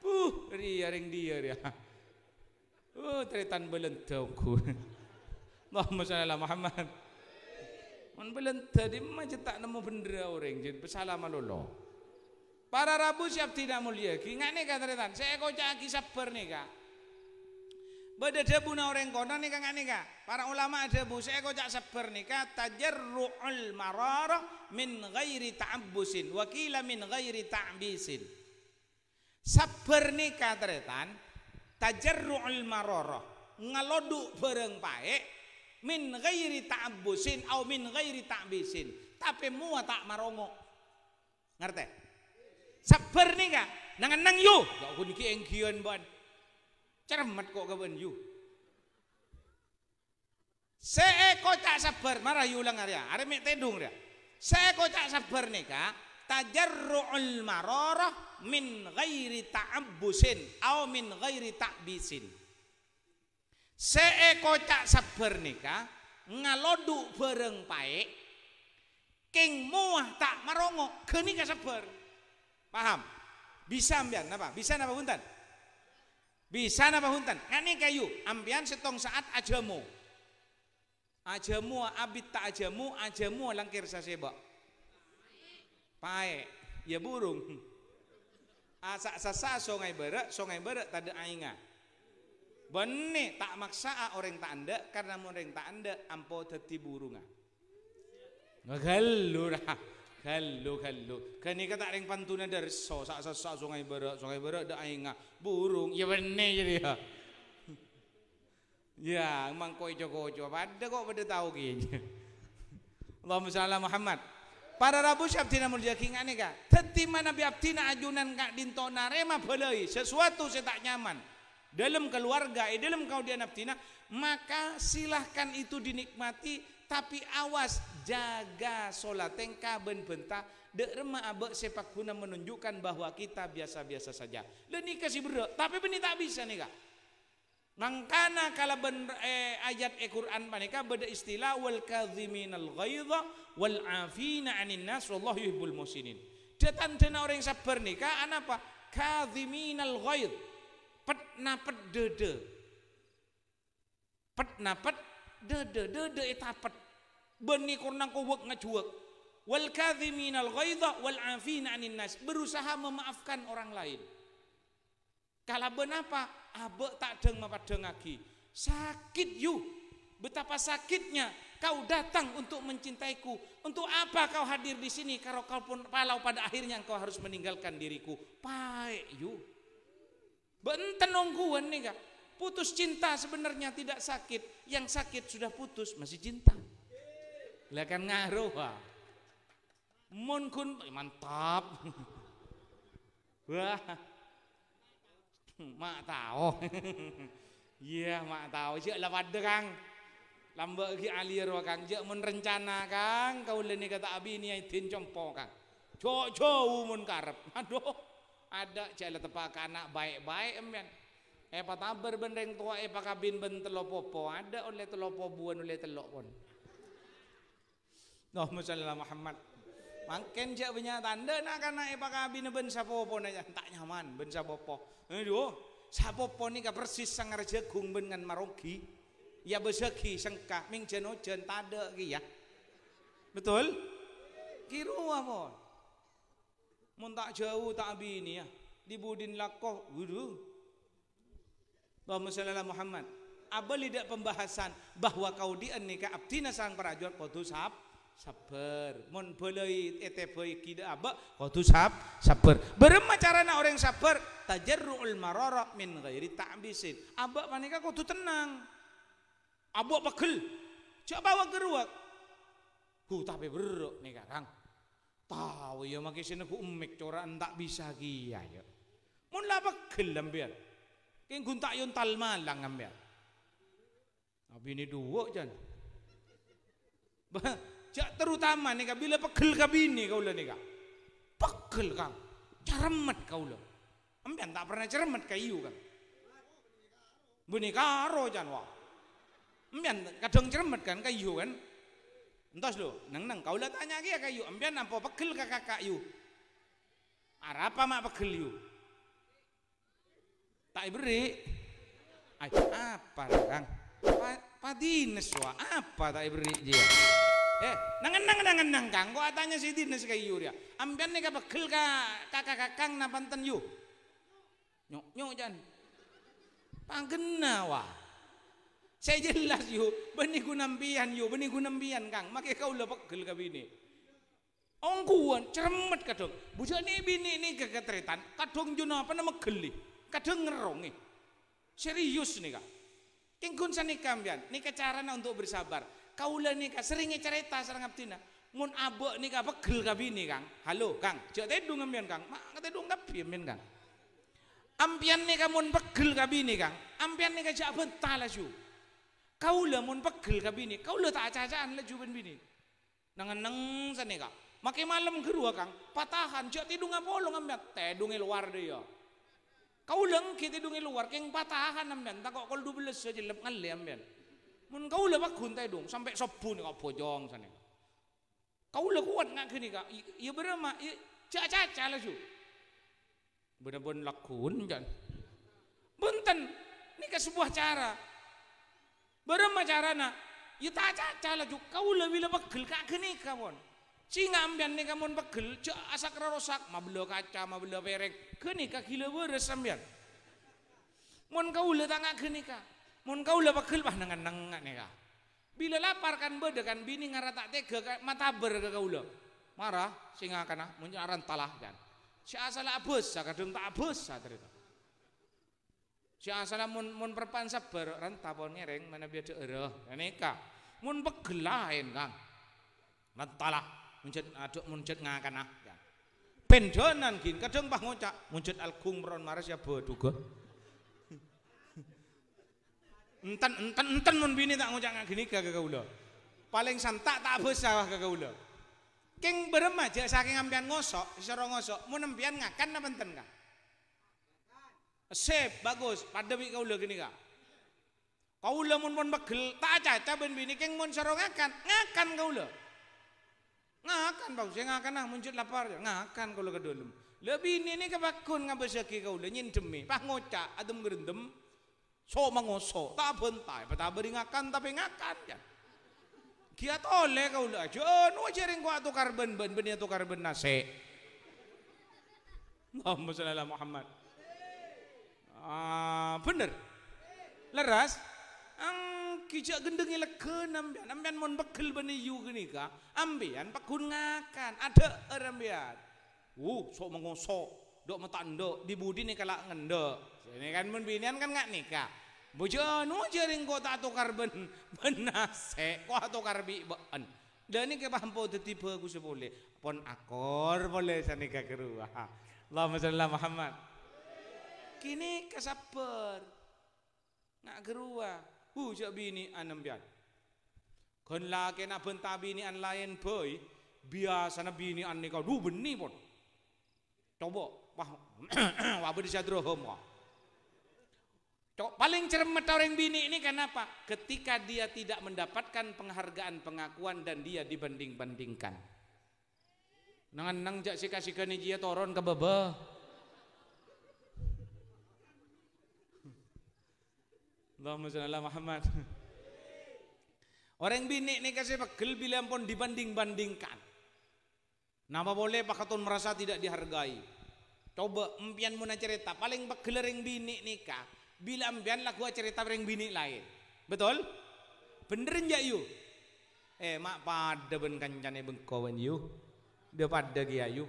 Puh, ria ring dia dia. Oh, tretan belentauku. Allahumma shalli ala Muhammad. Man belenta di mana tak nemu bendera orang jadi bersalah malolo. Para rabu siap tidak mulia. Ingat nih kata. Saya kau caki sabar nih kak. Debu na orang kona nih kak nih kak. Para ulama debu saya kau cak sabar nih kak. Tajarru'ul marara min ghairi ta'abbusin. Wakila min ghairi ta'bisin. Sabar nikah teretan tajarru'ul mararah ngaloduk bareng paek min ghairi ta'abbusin au min ghairi ta'bisin tapi mua tak marongo ngerti sabar nikah nangan nang yu gak kun ki engkian ban cermat kok kawan yu Seeko tak sabar marah yu ulang area are mek tedung dia Seeko tak sabar nikah tajarru'ul mararah min ghairi ta'abbusin au min ghairi ta'bisin. Seeko cak sabar nika ngalodu bareng paek king muah tak marongo kenika sabar paham? Bisa ambian apa bisa napa huntan bisa napa huntan ngani kayu ambian setong saat ajamu. Ajamu abit tak ajamu ajamu langkir saseba pae ya burung. *laughs* Asa sasa songai berak songai berak tanda ainga. Benne tak maksa orang tak anda karena orang tak anda ampo teti burunga. Galu galu galu kani kata ring pantuna dari so sak sasa songai berak songai berak da ainga burung ya benne jadi ya. *laughs* Ya emang koi joko joko pada kok pada tahu kayaknya *laughs* Allahumma salli Muhammad. Para rabu syabdina mulia kinga nih kak. Teti mana biabtina ajunan kak dinto narema belai sesuatu saya tak nyaman. Dalam keluarga, eh, dalam kau dia naftina, maka silahkan itu dinikmati. Tapi awas jaga sholat tengka ben bentah. Dek remah abek sepak guna menunjukkan bahwa kita biasa-biasa saja. Ini kasih berdoa, tapi benih tak bisa nih kak. Mangkana kala ben eh, ayat Al-Qur'an mereka beda istilah wal kadhiminal ghaidha wal afina 'anil nas wallahu yuhibbul musinin. Datan dena orang sabar nikah an apa? Kadhiminal ghaidh. Pet napet dede. Pet napet dede dede eta pet. Beni kurang kuwek ngajuwek. Wal kadhiminal ghaidha wal afina 'anil nas. Berusaha memaafkan orang lain. Kalau benapa? Abe tak deng mapadeng lagi. Sakit you. Betapa sakitnya kau datang untuk mencintaiku. Untuk apa kau hadir di sini kalau kau pun palau pada akhirnya kau harus meninggalkan diriku. Paek you. Benten nungguan nih kak. Putus cinta sebenarnya tidak sakit. Yang sakit sudah putus masih cinta. Lihat kan ngaruh. Mun kun mantap. *laughs* Wah. mak tahu *laughs* iya mak tahu je lah pada kang. Lamba ki alir wa kang. Je mun rencana kang. Kau leni kata abi ni ai tin compo kang. Co co mun karep. *laughs* Aduh. Ada cela tepak anak baik-baik emben eh pataber bendeng tua eh pakabin ben telopopo ada oleh telopo buan oleh telok pun salli ala Muhammad jak punya tanda nak naik pakai abi ben sapopo aja tak nyaman ben sapopo. Aduh, sapopo ni ka persis sangar jagung ben ngan marogi. Ya beseki sengkah ming jenojen tada ki ya. Betul? Kiru apa? Mun tak jauh tak abi ni ya. Di budin lakoh, wudu. Allahumma salli ala Muhammad. Apa lidak pembahasan bahwa kau di nikah abdina sang prajurit kudu sab sabar. Mun boleh etebe kida aba kudu sab sabar. Berema carana orang sabar tajarruul marara min ghairi ta'bisin. Aba manika kudu tenang. Aba pegel. Coba bawa geruak. Hu tapi beruk nih Kang. Tahu ya makin sini ku umek cora tak bisa kia ya. Mun lah pegel lambiar. Keng guntak yun talmalang lambiar. Tapi ini dua jan. Jak terutama nih bila pegel kabini kau lah nih Pegel kang. Ceremet kau lah. Ambian tak pernah ceremet kayu kan. Buni karo jan wah. Ambian kadang ceremet kan kayu kan. Entos lo, neng neng kau lah tanya kia kayu. Ambian apa pegel kakak kayu. Arapa mak pegel yu. Tak beri. Ay, apa kang? Pa, apa tak beri dia? Eh, nangan nangan nangan nang kang, kok atanya si dinas kayu dia. Ambian nih pegel ka kakak kakang na panten yu. Nyok nyok jan. Panggena wa. Saya jelas yu, benih gunambian yu, benih gunambian kang, makai kau lah pegel ka bini. Ongkuan, ceremet kadang. Bujak ni bini ni keketeritan, kadang juna apa nama geli, kadang ngerong nih. Serius nih kak. Kengkun sa nikah ambian, nikah carana untuk bersabar. Kaulah nikah seringnya cerita sarang abdina. Mun abok nikah pegel ka bini kang. Halo kang, cek tedung ambian kang. Mak tedung tapi ambian kang. Ambian nikah mun pegel ka bini kang. Ambian nikah jak bentah lah. Kaulah mun pegel ka bini, kaulah tak acacaan lah juben bini. Nangan neng sa nikah. Makai malam kedua kang, patahan, cek tidung apolong ambian. Tedungnya luar dia. Kau leng kita dungi luar, keng patahan ambian. Tak kok kalau dua saja lep ngali ambian. Mun kau lah bakun tedung sampai nih kau pojong sana. Kau lah kuat nggak kini kak? Iya berama, iya caca caca lah su. Bener-bener lakun jan. Benten, ini ke sebuah cara. Berama cara nak? Iya tak caca lah su. Kau lah bila bakal kak kini kawan. Singa ambian ni kamun pegel, cak asak rosak, mabelo kaca, mabelo pereng, kini kak gila beres ambian. Mun kau le tangak kini kak, mun kau le pegel bah nengan nengan nih kak. Bila lapar kan beda kan bini ngara tak tega mata ber ke kau le. Marah singa kana mun aran talah kan. Si asal abus, kadang tak abus cerita. Si asal mun mun perpan sabar rantapon ngereng mana biasa ereh, ini kak. Mun pegel lain kang. Rantalah muncet aduk muncet ngakan ah. Ya. pendonan gin. Kadang bah ngocak muncet alkung meron maras ya boduga enten enten enten mun bini tak ngocak ngak gini kagak kaula paling santak tak bos sawah kagak kaula keng beremaja saking ampian ngosok isoro ngosok mun ampian ngakan apa enten kah sip bagus. Pada bi kaula gini kah kaula mun mun begel tak caca ben bini keng mun soro ngakan ngakan kaula ngakan bau saya ngakan ah muncul lapar. Ngakan kalau ke dalam. Lebih ini ini kebakun ngabesaki kau le nyindemi. Pah ngocak adem gerendem. So mangoso tak bentai. Tak beri ngakan tapi ngakan ya. Kia tole kau le aja nu jaring kau tukar ben ben ben tukar ben nase Allahumma salli ala Muhammad. Ah bener. Leras. Ang kijak gendeng ileken ambian ambian mon bekel bani yu gini ka ambian pakun ngakan. Ada ambian. Uh sok mengosok. Dok metando di budi nih kalak ngendo ini kan mon binian kan nggak nikah. Bojo nu jaring ko tak tukar ben benase ko tukar bi ben dan ini kepaham po tipe aku sepole pon akor boleh saya nikah kerua Allahumma salli Muhammad. Kini kesaper nak kerua hu jak bini anam bian kon la ke na bini an lain boy biasa na bini an nikah du beni pun coba wah *clears throat* wah beri sadrohom wah paling cermet orang bini ini kenapa? Ketika dia tidak mendapatkan penghargaan, pengakuan dan dia dibanding-bandingkan. Nangan nang jak si kasih kani dia toron ke baba. Allahumma ala Muhammad. Orang bini ni kasih pegel bila pun dibanding-bandingkan. Nama boleh pakatun merasa tidak dihargai. Coba empian muna cerita paling pegel ring bini nikah. Bila empian lah gua cerita ring bini lain. Betul? Bener enggak yu? Eh mak pada ben kancane bengkawan yu. Dia pada gia yu.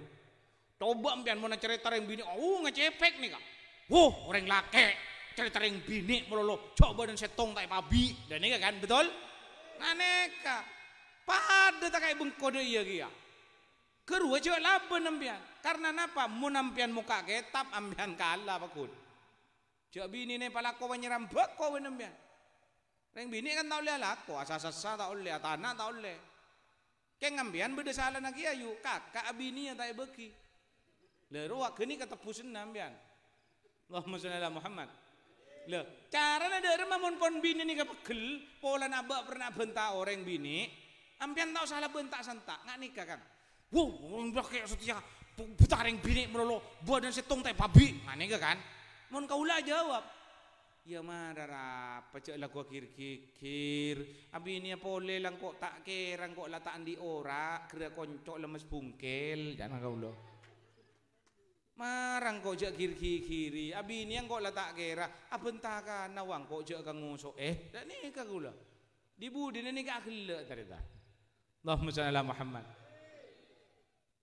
Coba empian muna cerita ring bini. Oh ngecepek nih kak. Wuh orang laki cerita ring bini melolo. Coba dan setong tak pabi. Dan ini kan betul? Aneka. Pada tak kayak bengkode iya kia. Kedua juga laba nampian. Karena napa? Mu nampian muka ketap ampian kalah pakun. Cak bini ne pala ko banyiram bak ko nampian. Reng bini kan tau lihat lako, asa-asa tau lihat, tanah tau lihat. Keng ngambian beda salah lagi ayu, kakak bini yang tak beki. Kini kata pusen nambian. Allahumma salli ala Muhammad. Lah, cara ada mamun pon bini ni kepegel, pola nabak pernah bentak orang bini, ampian tahu salah bentak sentak, nggak nikah kan? Orang bilang kayak setia, putaring bini melolo, buat dan setong tai pabi, nggak nikah kan? Mon kau lah jawab, Ya marara, pecah lah gua kir kir Abi ini apa boleh lang kok tak kerang kok lataan di ora, kira koncok lemes bungkel, jangan kau lo. Marang kok jak kiri kiri, abi ini yang kok letak kira, abentaka nawang kok jak kang ngusuk eh, dan ni kau lo. Di budi ni kau kelak terita. Allahumma salli ala Muhammad.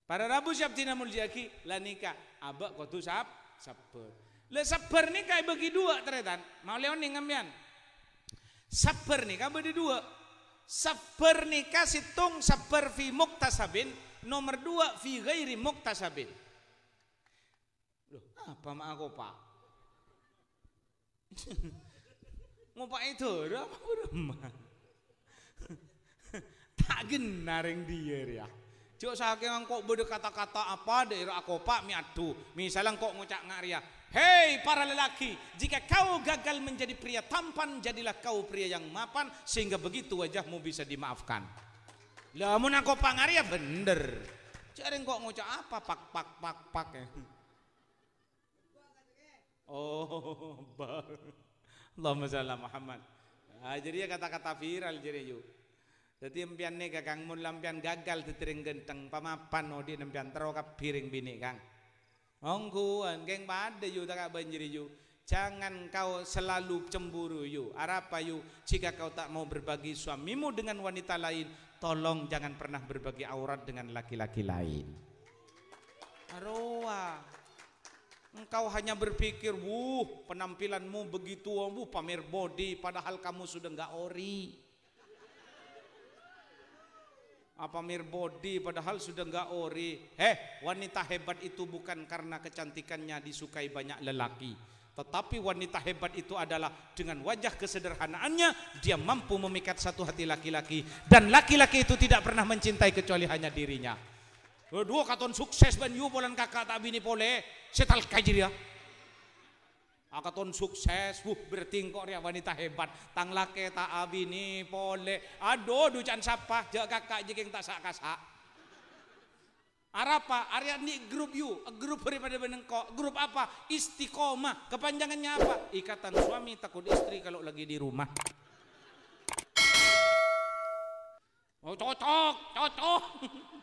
Para Rabu siap tina muljaki, lah nikah, abak kau tu sap, sabar. Le sabar ni kai bagi dua teretan. Mau leon nih ngambian. Sabar nih kai bagi dua. Sabar nih kasih tung sabar fi muktasabin. Nomor dua fi gairi muktasabin. Apa mak aku pak? *laughs* Ngopak itu, apa udah *laughs* Tak genaring dia ya. Cuk saking kok beda kata-kata apa daerah aku pak mi adu. Misalnya kok ngucak ngaria. Hei para lelaki, jika kau gagal menjadi pria tampan, jadilah kau pria yang mapan sehingga begitu wajahmu bisa dimaafkan. Lah mun aku pangaria bener. Cari kok ngucap apa pak pak pak pak ya. Oh, Allahumma salli Muhammad. Nah, jadi ya kata-kata viral jadi yuk. Jadi empian nih kakang mun lampian gagal tetering genteng pamapan odi empian terokap piring bini kang. Ongkuan geng pada yu tak banjir yu. Jangan kau selalu cemburu yu. Apa yu? Jika kau tak mau berbagi suamimu dengan wanita lain, tolong jangan pernah berbagi aurat dengan laki-laki lain. Aroa. Engkau hanya berpikir, wuh penampilanmu begitu, wuh pamer body, padahal kamu sudah nggak ori apa mir body padahal sudah enggak ori. Eh, wanita hebat itu bukan karena kecantikannya disukai banyak lelaki. Tetapi wanita hebat itu adalah dengan wajah kesederhanaannya dia mampu memikat satu hati laki-laki dan laki-laki itu tidak pernah mencintai kecuali hanya dirinya. Dua katon sukses ban yu polan kakak tak bini pole setal kajir ya. Akaton sukses, wuh bertingkok ya wanita hebat. Tang lake tak abini pole. Aduh ducan sapa, jak kakak jeng tak sak kasak. Arapa, Arya ni grup you, grup daripada benengkok. Grup apa? Istiqomah. Kepanjangannya apa? Ikatan suami takut istri kalau lagi di rumah. Oh cocok, cocok. *laughs*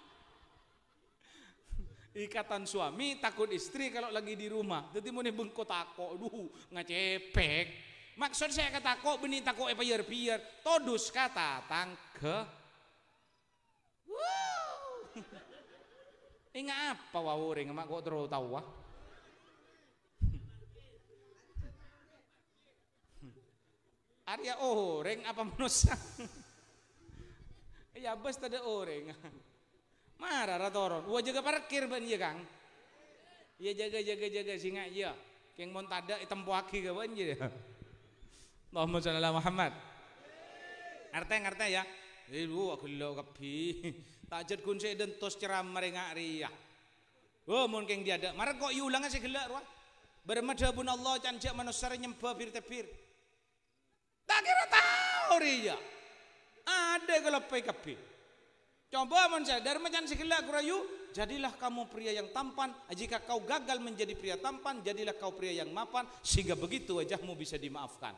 ikatan suami takut istri kalau lagi di rumah. Jadi mau bengko tako duh ngacepek. Maksud saya kata kok benih tako apa pier pier todus kata tangke ingat apa wawuring mak kok terus tahu wah? Arya orang apa manusia? *laughs* ya bos tadi orang. Marah ratoron. Wa jaga parkir ban iya Kang. Iya jaga jaga jaga singa iya. Keng mon tada item puaki ke ban iya. Allahumma shalli ala Muhammad. Ngerti ngerti ya. Ibu aku lo kapi. Tajat kun saya dan tos ceram merengak ria. Oh keng dia ada. Marah kok iulang sih gelak wah. Bermadhabun Allah cancak manusia nyembah bir tebir. Tak kira tahu ria. Ada kalau pai kapi. Coba mon sadar macam segala kurayu, jadilah kamu pria yang tampan. Jika kau gagal menjadi pria tampan, jadilah kau pria yang mapan sehingga begitu wajahmu bisa dimaafkan.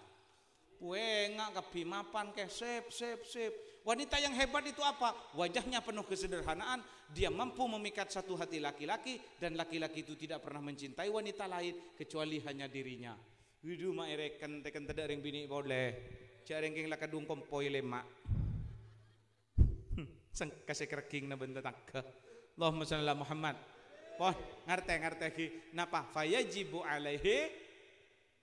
Wengak kapi mapan ke sep sep sep. Wanita yang hebat itu apa? Wajahnya penuh kesederhanaan, dia mampu memikat satu hati laki-laki dan laki-laki itu tidak pernah mencintai wanita lain kecuali hanya dirinya. Widu mak ereken teken tidak ring bini boleh. Cak ring lah kadung kompoi lemak. Sang kasih kerking na benda takka. Allahumma salli Muhammad. Wah, ngerti ngerti lagi. Napa? Fayajibu alaihi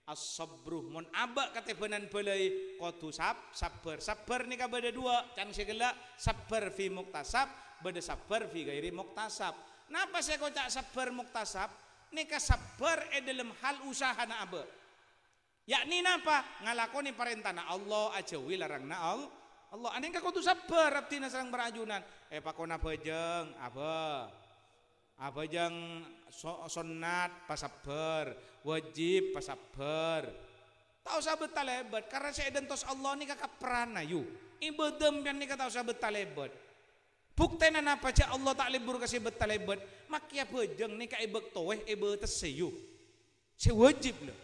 as-sabru. Mun aba katebenan belai. Kotu sab sabar. Sabar ni ka beda dua? Can segala sabar fi muktasab beda sabar fi gairi muktasab. Napa saya kocak sabar muktasab? Ni ka sabar e dalam hal usaha na aba yakni napa? Ngalakoni perintah na Allah aja larang na Allah Allah aneh ka kudu sabar abdi sareng berajunan eh pakona bejeng apa? Apa jang so, sunat pasabar wajib pasabar tahu sabet talebat karena saya dentos Allah ni kakak perana yu. Ibadem yang ni kata talebat bukti nana apa cak Allah tak libur kasih betalebat makia bejeng ni kak ibek toeh ibe teseyu si wajib lah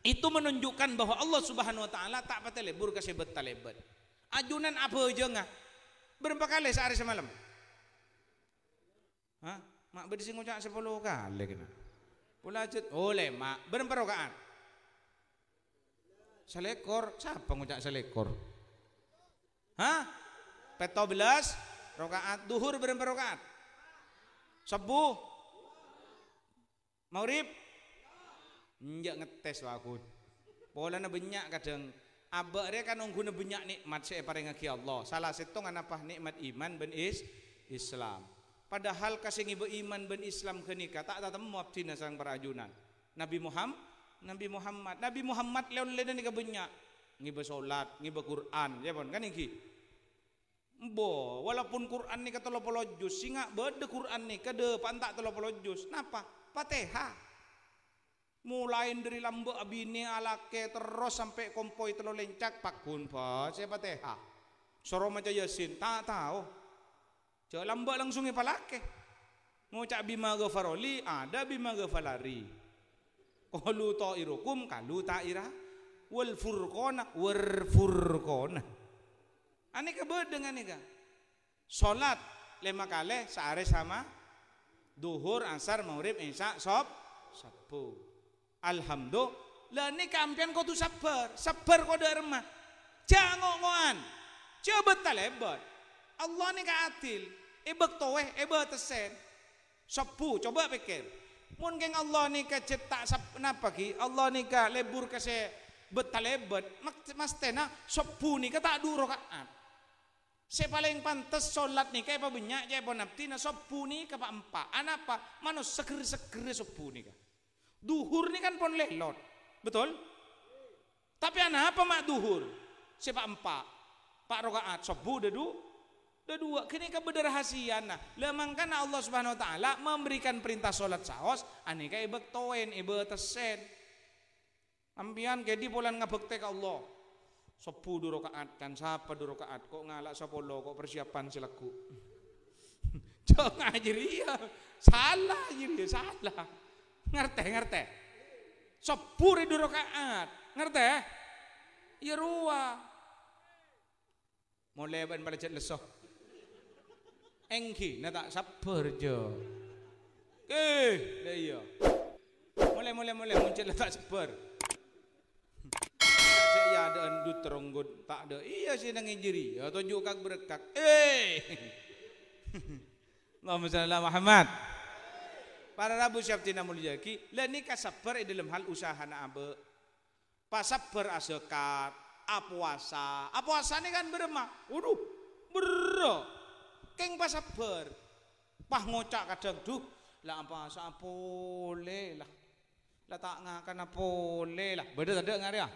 itu menunjukkan bahwa Allah Subhanahu wa taala tak patah libur kasih betalebat ajunan apa jengah berapa kali sehari semalam Hah? Mak berdisi ngucap sepuluh kali kena. Pula jet, oleh mak. Berapa rakaat? Selekor, siapa ngucap selekor? Hah? Peto belas, rakaat duhur berapa rakaat? Sebuh? Maurib? Enggak ngetes aku. Pola na banyak kadang abak dia kan nunggu banyak nikmat saya paling ngaki Allah. Salah satu apa nikmat iman ben is Islam. Padahal kasih ngibu iman ben Islam kenika tak tak temu abdina sang perajunan. Nabi Muhammad, Nabi Muhammad, Nabi Muhammad leon ledan ni kabenya ngibu solat, ngibu Quran, ya pun kan iki. Bo, walaupun Quran ni kata jus, singa bede Quran ni kade pantak telo jus. Napa? Fatihah. Mulai dari lambe abini alake terus sampai kompoi telo lencak pakun pa, saya Fatihah. Soro macam Yasin, tak tahu. Cak lambat langsung ya palake. Ngucap bima ghafaroli, ada bima ghafalari. Qalu ta'irukum kalu ta'ira wal furqona war furqona. Ani ka dengan nika. Salat lima kali sehari sama duhur, asar, maghrib, isya, sob, sabu. Alhamdulillah ni kampian kau tu sabar, sabar kau derma. Jangan ngoan, coba talebat. Allah ni ka adil. Ibek toeh, ebe tesen. Sepu, coba pikir. Mungkin Allah ni ka cetak napa ki? Allah ni ka lebur ka se betalebet. Mas tena sepu ni ka tak dua rakaat. Se paling pantas solat ni kaya pa banyak jaya pa napti na sepu ni ka pa empat. Anapa? Mano seger-seger sepu ni ka. Duhur ni kan pon lelot. Betul? Tapi apa mak duhur? Sepak empat. Pak rokaat sepu dedu Kedua, kini keberahasian nah. Lemang kan Allah Subhanahu wa taala memberikan perintah salat saos, aneka ibek toen, ibe tesen. Ampian kedi bulan ngabekte ke Allah. Sepuluh rakaat kan siapa dua rakaat kok ngalak sepuluh kok persiapan silaku. *laughs* Jangan ngajiri ya. Salah jadi salah. Ngerti ngerti. Sepuluh dua rakaat. Ngerti? Ya ruah. Mulai ban cet lesoh. Engki na tak sabar jo. Eh dah iya. Mulai mulai mulai muncul tak sabar. Saya ada andu teronggut tak ada. Iya sih nang injiri. Ya tunjuk kak berkak. Eh. *laughs* Allahumma salli Muhammad Para Rabu Syabtina Mulyaki Lah ni kasabar dalam hal usaha na abe Pasabar asekat Apuasa Apuasa ni kan beremah Waduh Berah Keng pas sabar. Pah ngocak kadang duh, lah apa sa boleh lah. Lah tak ngakan apa boleh lah. Beda tak ngari ah.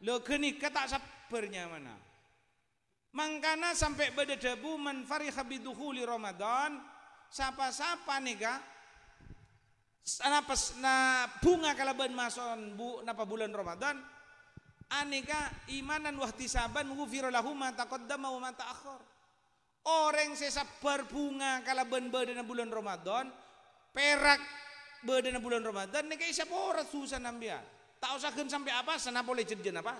Lo kini kata sabarnya mana? Mangkana sampai beda debu man fariha bidukhuli Ramadan. Sapa-sapa nih kah? Napa na bunga kalaban mason bu napa bulan Ramadan Aneka imanan wahtisaban ghufira lahu ma taqaddama wa ma ta'akhkhar. Orang sesabar bunga kala ben bedana bulan Ramadan, perak bedana bulan Ramadan nek isa pora susah nambia. Tak usah sampai apa sana boleh jadi apa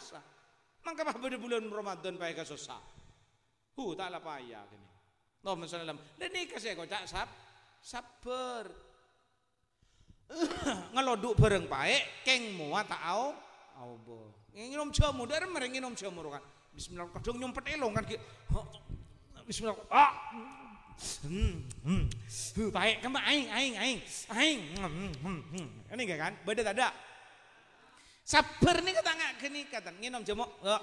bah beda bulan Ramadan pakai kasusah. Hu tak lah payah kini. Allahumma alaihi Dan ini kasih kau cak sab sabar. *coughs* Ngeloduk bareng paek keng muat tak au au bo. Nginom jamu, dari mereka nginom jamu kan. Bismillah, kadang nyumpet elong kan. Bismillah, ah. Hmm, hmm. Baik, kamu aing, aing, aing, aing. Hmm, hmm, hmm. Ini enggak kan? Beda tak ada. Sabar nih kata nggak kini kata nginom jamu. Oh.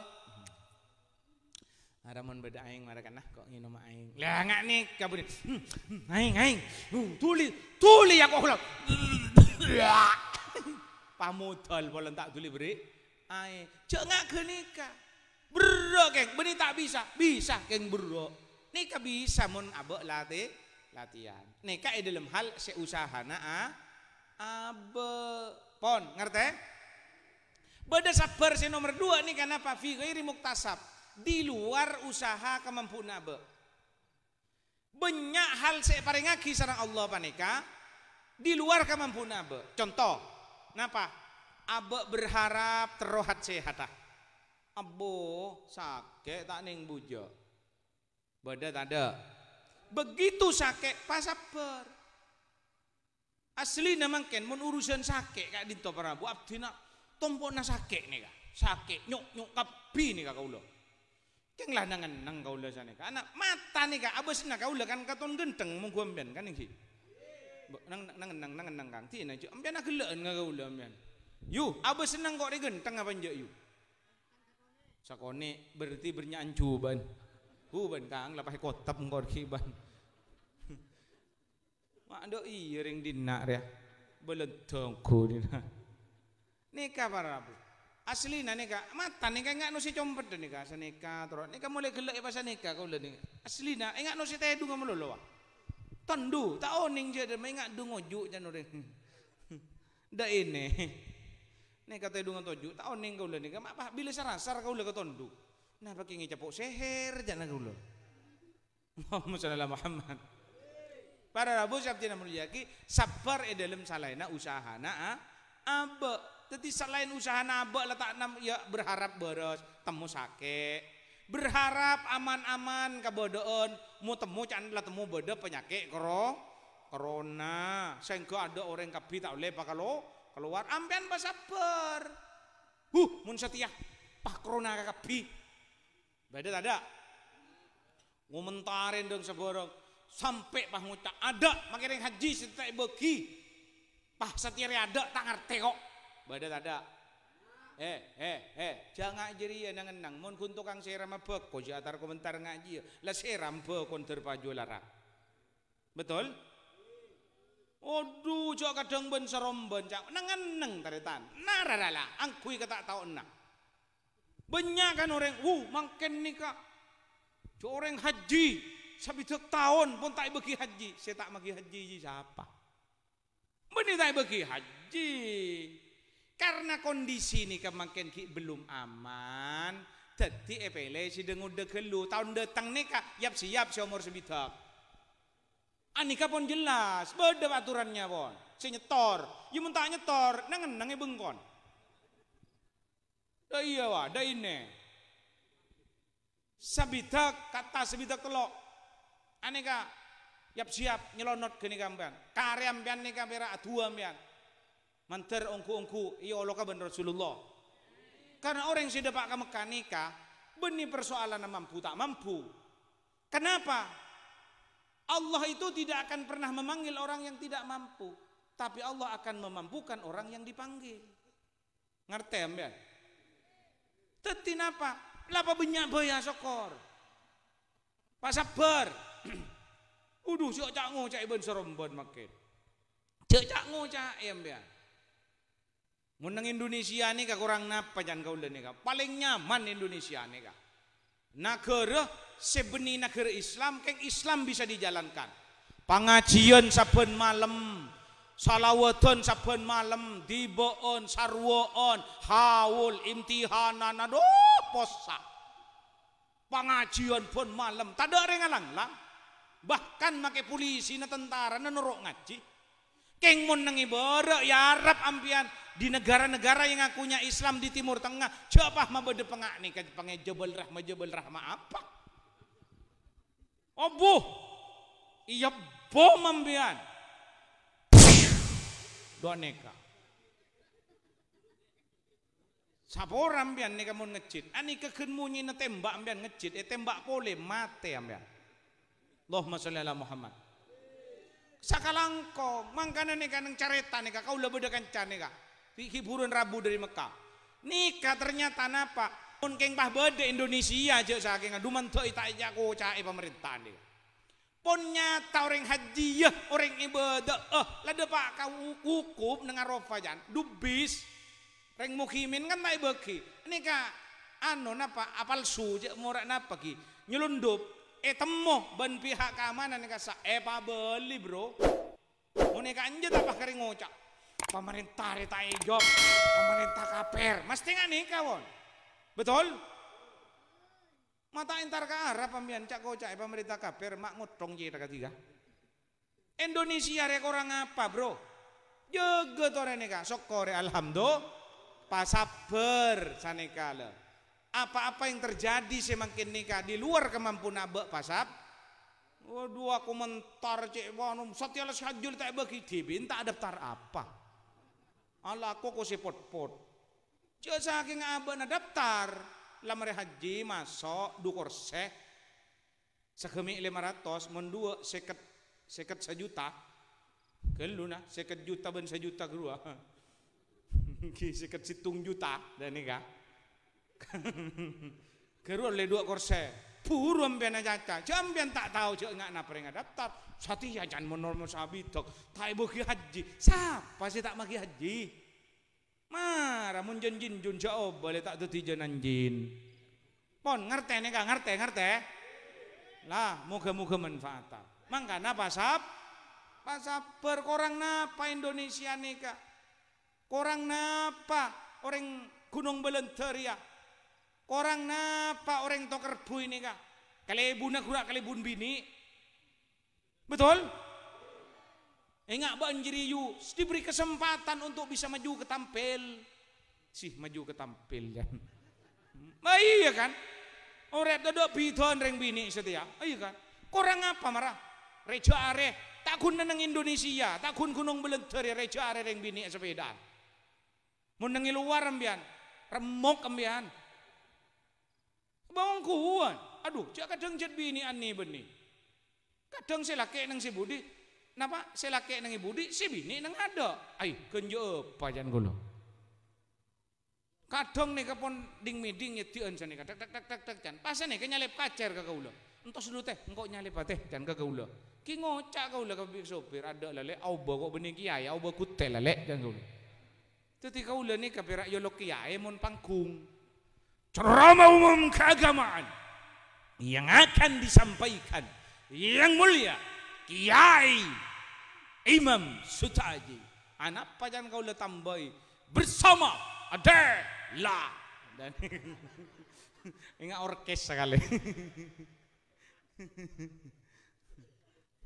Ada mon beda aing marah kan kok nginom aing. Lah nggak nih kabur. Hmm, hmm, aing, aing. Uh, tuli, tuli aku ulang. *laughs* Pamudal boleh tak tuli beri ae cek ngak ke nikah bro keng beni tak bisa bisa keng bro nikah bisa mun abe latih latihan nikah dalam hal seusahana a abe pon ngerti Beda sabar si nomor dua nih kenapa fi ghairi muktasab di luar usaha kemampuan abe banyak hal saya paling ngaki sarang Allah panika di luar kemampuan abe contoh napa Abek berharap terohat sehat ah. Abo sakit tak ning bujo. Beda ada. Begitu sakit pasaper. Asli namang ken mun urusan sakit kak dinto Prabu abdi nak tompona sakit nih kak. Sakit nyuk nyuk kapi nih kak kaulo. Keng lah nangan nang kaulo sana kak. Anak mata nih kak abis nak kaulo kan katon genteng mung kan sih. Nang nang nang nang nang kang ti na ambian nak geleen nggak kaulo ambian. Yu, apa senang kok regen tengah panjang yu. Sakone berarti bernyancu ban. Hu ban kang lapai kotap ngor kiban. *laughs* Mak do iya ring dinak ya. Beledong ku dina. Nikah para bu. Asli na nikah. Mata nikah enggak nusi compet nikah. Senika terus nikah mulai gelek pas nikah kau leni. Asli na enggak nusi tedu kamu lolo. Tondu, tak oning je, enggak dungoju jangan *laughs* orang. Dah ini. *laughs* Nih kata dengan toju, tak oning kau nih, apa bila sarasar kau ke tondu. Nah pakai ngecapok seher jangan kau lah. *laughs* Muhammad sallallahu Muhammad. Para rabu sabti mulyaki sabar e dalam salaina usahana abe. Tetapi selain usaha abe letak nam ya berharap beres temu sakit. Berharap aman-aman kabodoon. Mu temu can lah temu beda penyakit koro corona. Sehingga ada orang kapi tak boleh pakalo keluar. Ampean basaper huh mun setia pak krona kakabi beda ada? Ngomentarin dong seborong. Sampai pak ngucap ada makin haji setelah bagi. Pak setia ada tak ngerti kok beda ada eh eh eh jangan jadi ya nangan nang mun kun tukang seram apa kau jatar komentar ngaji lah seram be kon terpaju lara betul Aduh, cok kadang ben seromben cak nengen neng taritan. Nararala, angkui kata tahu enak. Banyak kan orang, uh makin nikah. Cok orang haji, sabi tahun pun tak bagi haji. Saya tak bagi haji siapa? Benih tak bagi haji. Karena kondisi ini kemakin belum aman. Jadi epele si dengu dekelu tahun datang yap siap si umur sebitak. Anika pun jelas, beda aturannya pun. Si nyetor, you minta nyetor, nangen nange bengkon. Dah iya wah, dah ini. Sabitak kata sabitak telok. Aneka yap siap nyelonot ke nikah ambian. Karya ambian nikah pera dua ambian. Manter ongku-ongku, iya Allah kaban Rasulullah. Karena orang yang sudah pak Mekah nikah, benih persoalan mampu tak mampu. Kenapa? Allah itu tidak akan pernah memanggil orang yang tidak mampu, tapi Allah akan memampukan orang yang dipanggil. Ngerti ya? Teti napa? Lapa banyak baya sokor. Pak sabar. *clears throat* Uduh, cak ngo cak iban serombon makin. Cak ngo cak ya. Menang Indonesia nih kak kurang napa jangan kau nih. Paling nyaman Indonesia nih kak. Negara sebeni negara Islam keng Islam bisa dijalankan. Pengajian saben malam salawatan saben malam diboon sarwoon haul imtihanan aduh posa pengajian pun malam tak ada orang lang lang bahkan make polisi na tentara na ngaji keng mun nang ibarat ya Arab ampian di negara-negara yang ngakunya Islam di Timur Tengah coba mabede pengak nih kan pengen jebel rahma jebel rahma apa obuh iya bom ampian dua neka Sapor ambian nih kamu ngecit. Ani keken munyi na tembak ambian ngecit. Eh tembak pole mate ambian. Allahumma sholli ala Muhammad. Sakalangko mangkana nih kanang careta nih kau lebih dekan nih Hiburan Rabu dari Mekah. Nikah ternyata napa? Pun keng bah bede Indonesia aja saking duman tuh ita aja cai pemerintah nih. Pun nyata orang haji ya orang ibadah. Eh lada pak kau hukum dengan rofajan dubis Reng mukimin kan naik bagi. Ini kak anu napa apal su je morak napa ki nyelundup eh temu ban pihak keamanan kasa eh pa beli bro. Mau nih anje apa kering ngocak. Pemerintah reta job, pemerintah kaper, mesti nggak nih kawan. Betul? Mata intar ke arah pembian cak kocak pemerintah kaper mak ngutong jadi ketiga. Indonesia rek orang apa bro? Jaga tore nih kak, sokore alhamdulillah pasaber sanekala apa-apa yang terjadi semakin nikah di luar kemampuan abek pasap oh, dua komentar cek wanum satiala syajul tak bagi tak daftar apa Allah aku kok pot pot cek saking abek na daftar. Lamar haji masuk du korse sekemi 500 mendua seket seket sejuta. Keluna seket juta ben sejuta kedua. *laughs* Sikat situng juta dan ini kah? *laughs* Keruan le dua korse puru ambian caca jambian tak tahu cek nggak napa yang daftar. Sati ya jangan menor sabi tok tak ibu haji. Siapa sih tak maki haji? Marah mun janjin jun. Jauh boleh tak tuh tijan anjin pon ngerti nih kak ngerti ngerti? Lah moga-moga manfaat mangka napa sap pasap berkorang napa Indonesia nih kak? Korang napa? Orang Gunung Belenter ya? Korang napa orang Tokerbu ini kak? Kalebun aku nak kalebun bini. Betul? Enggak banjiri yu, diberi kesempatan untuk bisa maju ke tampil. Sih maju ke tampil kan. Nah, iya kan? Orang dodok bidon reng bini setia. Iya kan? Korang apa marah? Reja are, tak kun nang Indonesia, tak kun gunung belenter ya reja are reng bini sepeda. Menengi luar ambian, remok ambian. Bawang kuan. Aduh, cak kadang jet bini ani beni. Kadang saya laki nang si budi. Napa saya laki nang budi, si bini nang ada. Ay, kenjo apa jan gulo. Kadang nih kapon ding miding nyetian sana tak tak tak tak tak jan. Pas nih kenyalip kacer ke kaulo. Entos dulu teh, engkau nyalip teh jan ke kaulo. Ki ngocak kaulo ke sopir ada lele au bawa bening kiai, au bawa kutel lele jan kaulo. Ketika ulah ni kapirak yolok kiai mon pangkung. Ceramah umum keagamaan yang akan disampaikan yang mulia kiai Imam Sutaji. Anak pajan kau le tambai bersama ada la dan *laughs* ingat orkes sekali.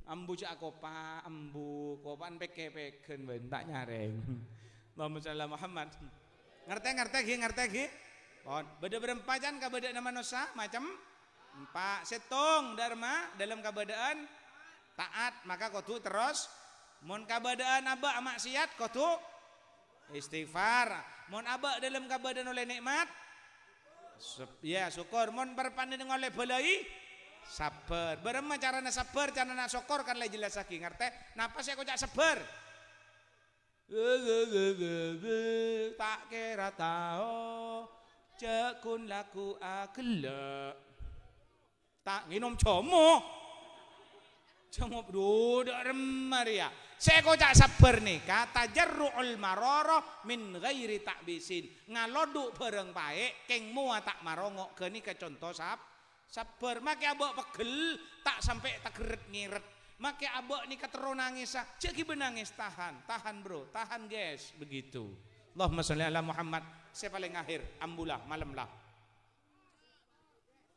ambu cak kopa ambu kopan peke peken bentak nyareng. Allahumma sholli Muhammad. Ngerti ngerti gi ngerti Pon, beda berempajan ka beda nama nusa macam empat. Setung dharma dalam kabadaan taat maka kotu terus mun kabadaan aba maksiat kotu? Istighfar. Mun aba dalam kabadaan oleh nikmat? Ya syukur. Mun berpandang oleh balai sabar. Berema carana sabar carana syukur kan jelas lagi ngerti? Napa saya kocak sabar. Tak kira tahu cekun laku akela tak minum como como duduk remaria saya kocak sabar nih. Kata jarru'ul maroro min ghairi takbisin ngaloduk bareng baik keng mua tak marongok ke ni ke contoh sab sabar. Makai abok pegel tak sampai tak geret ngiret Make abok nika terus nangis ah. Cek benangis tahan, tahan bro, tahan guys, begitu. Allahumma sholli ala Muhammad. Saya paling akhir, ambulah malam lah.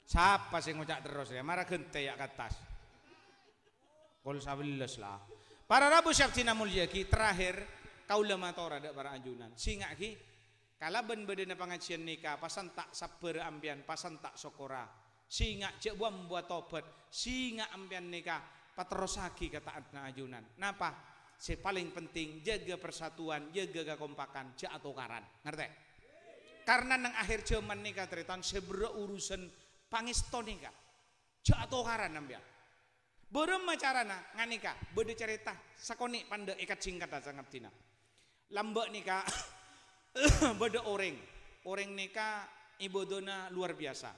Siapa sih ngucap terus ya? Marah gente ya ke atas. Kol sabilas lah. Para Rabu Syaftina Mulyaki terakhir kau lemah tora ada para anjunan. Singa ki kalaban bedena pengajian nikah pasan tak sabar ambian pasan tak sokora. Singa cek buat membuat tobat. Singa ambian nikah patrosaki kata adna ajunan. Napa? Si paling penting jaga persatuan, jaga kekompakan, jak karan. Ngerti? Karena nang akhir zaman nikah teritan sebera urusan pangisto nikah. Jak karan nambian. Berem macarana nganika, bede cerita sakoni pande ikat singkat aja ngaptina. Lambek nikah *coughs* bede orang, orang nikah ibodona luar biasa.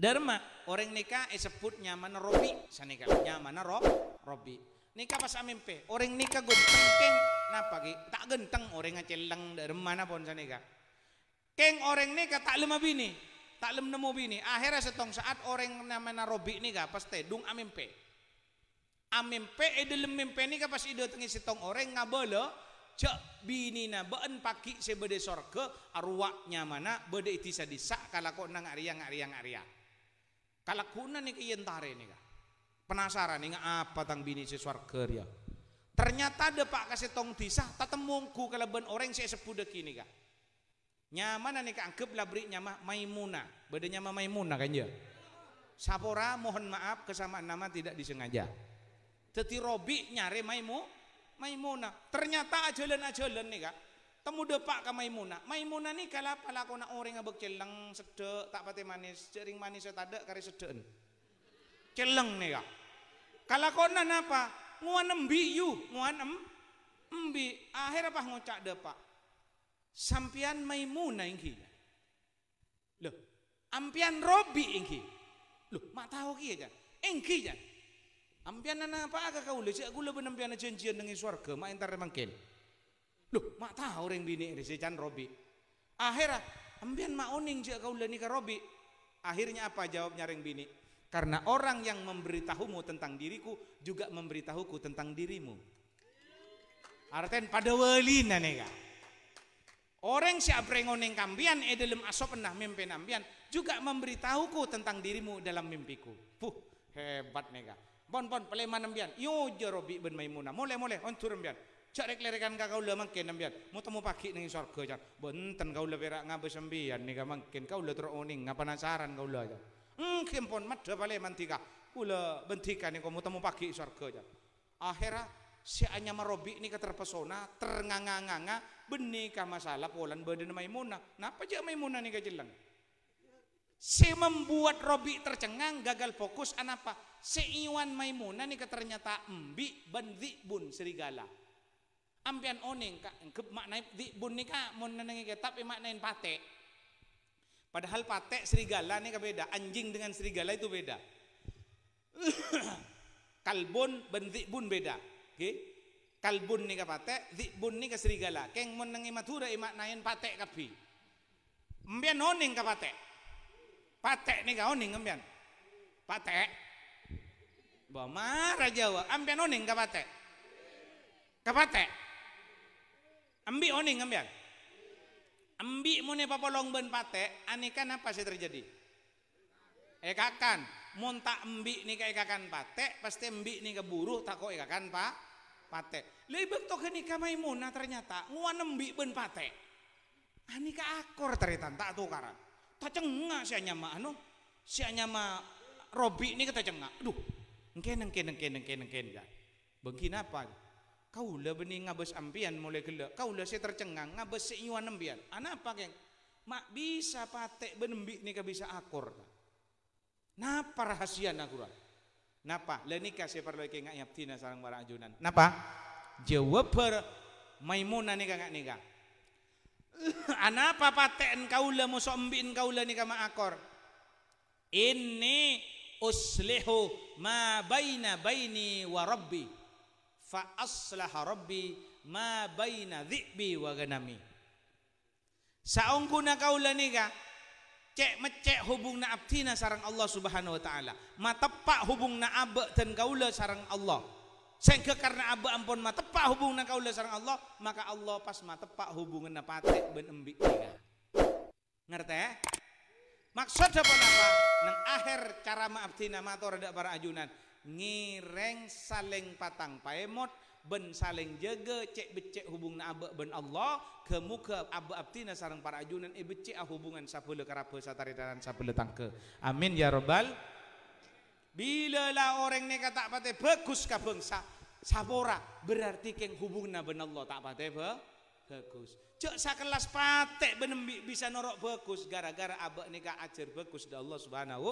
Dharma orang nikah disebut nyaman robi sanika nyaman ro robi. Nikah pas amimpe orang nikah genteng keng napa ki tak genteng orang ngaceleng dari mana pun sanika. Keng orang nikah tak lima bini tak lem nemu bini. Akhirnya setong saat orang namanya robi nikah pas tedung amimpe. Amimpe edelem mimpe nikah pas ide tengi setong orang ngabolo cek bini na been paki sebede sorga arwaknya mana bede itisa disak kalako nang aria ngaria ngaria kalau kuna nih tare nih kak. Penasaran nih apa tang bini si swarga ya. Ternyata ada pak kasih tong tisah tatemungku kalau ben orang saya sepudek ini kak. Nyaman nih anggap labri nyama Maimuna. Beda nyama Maimuna kan ya. Sapora mohon maaf kesamaan nama tidak disengaja. Teti Robi nyari Maimu Maimuna. Ternyata ajalan-ajalan nih kak temu depak ke Maimuna. Maimuna ni kalau pala kau nak orang abek celeng sedek tak pati manis, jering manis tak ada kari sedek. Celeng nih kak. Kalau kau nak apa? Nguan embi yu, nguan em, embi. Akhir apa ngucak depak? Sampian Maimuna ingki. Loh, ampian Robi ingki. Loh, mak tahu ki aja. Ingki aja. Ampian anak apa agak kau leci aku lebih nampian janjian dengan suarga, mak entar mangkel. Loh, mak tahu orang bini ini si Chan Robi. Akhirnya, ambian mak oning jika kau nikah Robi. Akhirnya apa jawabnya orang bini? Karena orang yang memberitahumu tentang diriku juga memberitahuku tentang dirimu. Artinya pada wali nega. Orang si aprengoning kambian e dalam asop nah mimpi nambian juga memberitahuku tentang dirimu dalam mimpiku. Puh, hebat nega. Pon pon peleman nambian. Yo jerobi ben maimuna. Mulai mulai on turun bian. Cak rek lerekan ka kaula mangkin ambian. Mu temu pagi ning surga jan. Benten kaula perak ngabe sembian nika mangkin kaula teroning ngapanasaran kaula jan. Hmm kempon madha pale mantika. Kula bentika nika mu temu pagi surga jan. Akhirnya si anya marobi nika terpesona, ternganga-nganga benika masalah polan badan Maimunah. Napa aja Maimunah nika jelang? Si membuat Robi tercengang, gagal fokus, anapa? Si Iwan Maimunah nika ternyata embi bandi bun serigala ampian oning ka ke maknai di bun nika mun nenengi tapi maknain pate padahal pate serigala nih beda anjing dengan serigala itu beda *coughs* kalbun bentik bun beda okay? kalbun nih pate bun nih serigala. Keng mun nengi matura maknain pate kapi ampian oning ka pate pate nih oning ampian pate bawa marah jawa. Ampian oning ka pate kapate Ambi oning ambian. Ambi mune papolong ben pate, anikan apa sih terjadi? Ekakan, mun tak embi nih kayak ekakan pate, pasti embi nih keburu tak kok ekakan pak pate. Lebih to kenika Maimunah ternyata nguan embi ben pate. Anika akor ternyata tak tukaran. Tak cengak si nyama anu, si nyama Robi ini kata cengak. Aduh, engken engken engken engken engken ya. Bengkin apa? Kaulah benih ngabes ampian mulai gelak. Kaulah saya tercengang ngabes seiwan ampian. Anapa geng? Mak bisa patek benembi nih bisa akor. Napa rahasia nakuran? Napa? Lenika perlu ke ngak yaptina sarang barang ajunan. Napa? Jawab per Maimuna nih ngak nika. *coughs* Anapa paten kaulah musuh embin kaulah nika mak akor? Ini uslihu ma baina baini wa rabbi fa aslaha rabbi ma baina dhi'bi wa ganami saungkuna kaula nika cek mecek hubungna abdina sarang Allah Subhanahu wa taala. Matepak hubungna abe dan kaula sarang Allah. Sehingga karena abe ampun matepak hubungna kaula sarang Allah maka Allah pas matepak hubungan patek ben embik tiga. Ngerti ya maksud apa napa? Nang akhir cara maabdina matur ada para ajunan ngireng saling patang paemot ben saling jaga cek becek hubung na abe ben Allah ke muka abe abtina sarang para ajunan e becek ah hubungan sapule karapa satari dan sapule tangke. Amin ya robbal bila lah orang ni kata pate bagus ka bangsa? Sapora berarti keng hubungna ben Allah tak pate bagus. Cek sakelas patek ben bisa norok bagus gara-gara abe ni ka ajar bagus da Allah subhanahu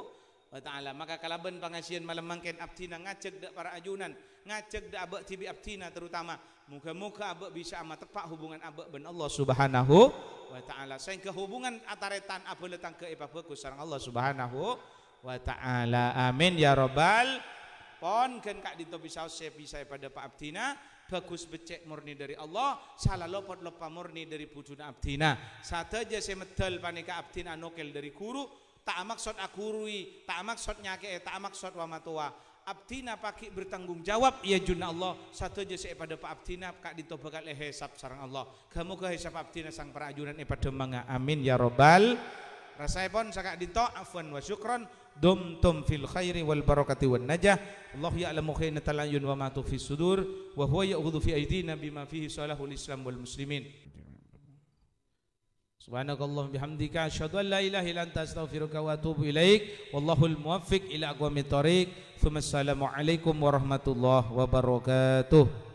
wa ta'ala. Maka kalaban pangasian malam mangken abtina ngajak dak para ajunan ngajak dak abak tibi abtina terutama. Muka-muka abak bisa amat tepak hubungan abak ben Allah subhanahu wa ta'ala. Sehingga hubungan ataretan abak letang ke ipa bagus sarang Allah subhanahu wa ta'ala. Amin ya robbal pon kan kak dito bisa bisa pada pak abtina bagus becek murni dari Allah salah lopot lopa murni dari pujuna abtina saat aja saya medal panika abtina nokel dari guru. Tak maksud akurui tak maksud nyake tak maksud wa matua abdina paki bertanggung jawab. Ya junna Allah satu aja saya pada pak abdina kak ditobakal eh hesab sarang Allah. Kamu ke hesab abdina sang para ajunan eh pada manga amin ya robbal rasai pun sakak dito afwan wa syukron. Dumtum fil khairi wal barakati wan najah. Allah ya'lamu khaynatal ayun wa ma tufi sudur. Wa huwa ya'khudhu fi aydina bima fihi salahul islam wal muslimin Subhanakallah bihamdika asyhadu an la ilaha illa anta astaghfiruka wa atubu ilaik wallahul muwaffiq ila aqwamit thoriq. Assalamualaikum warahmatullahi wabarakatuh.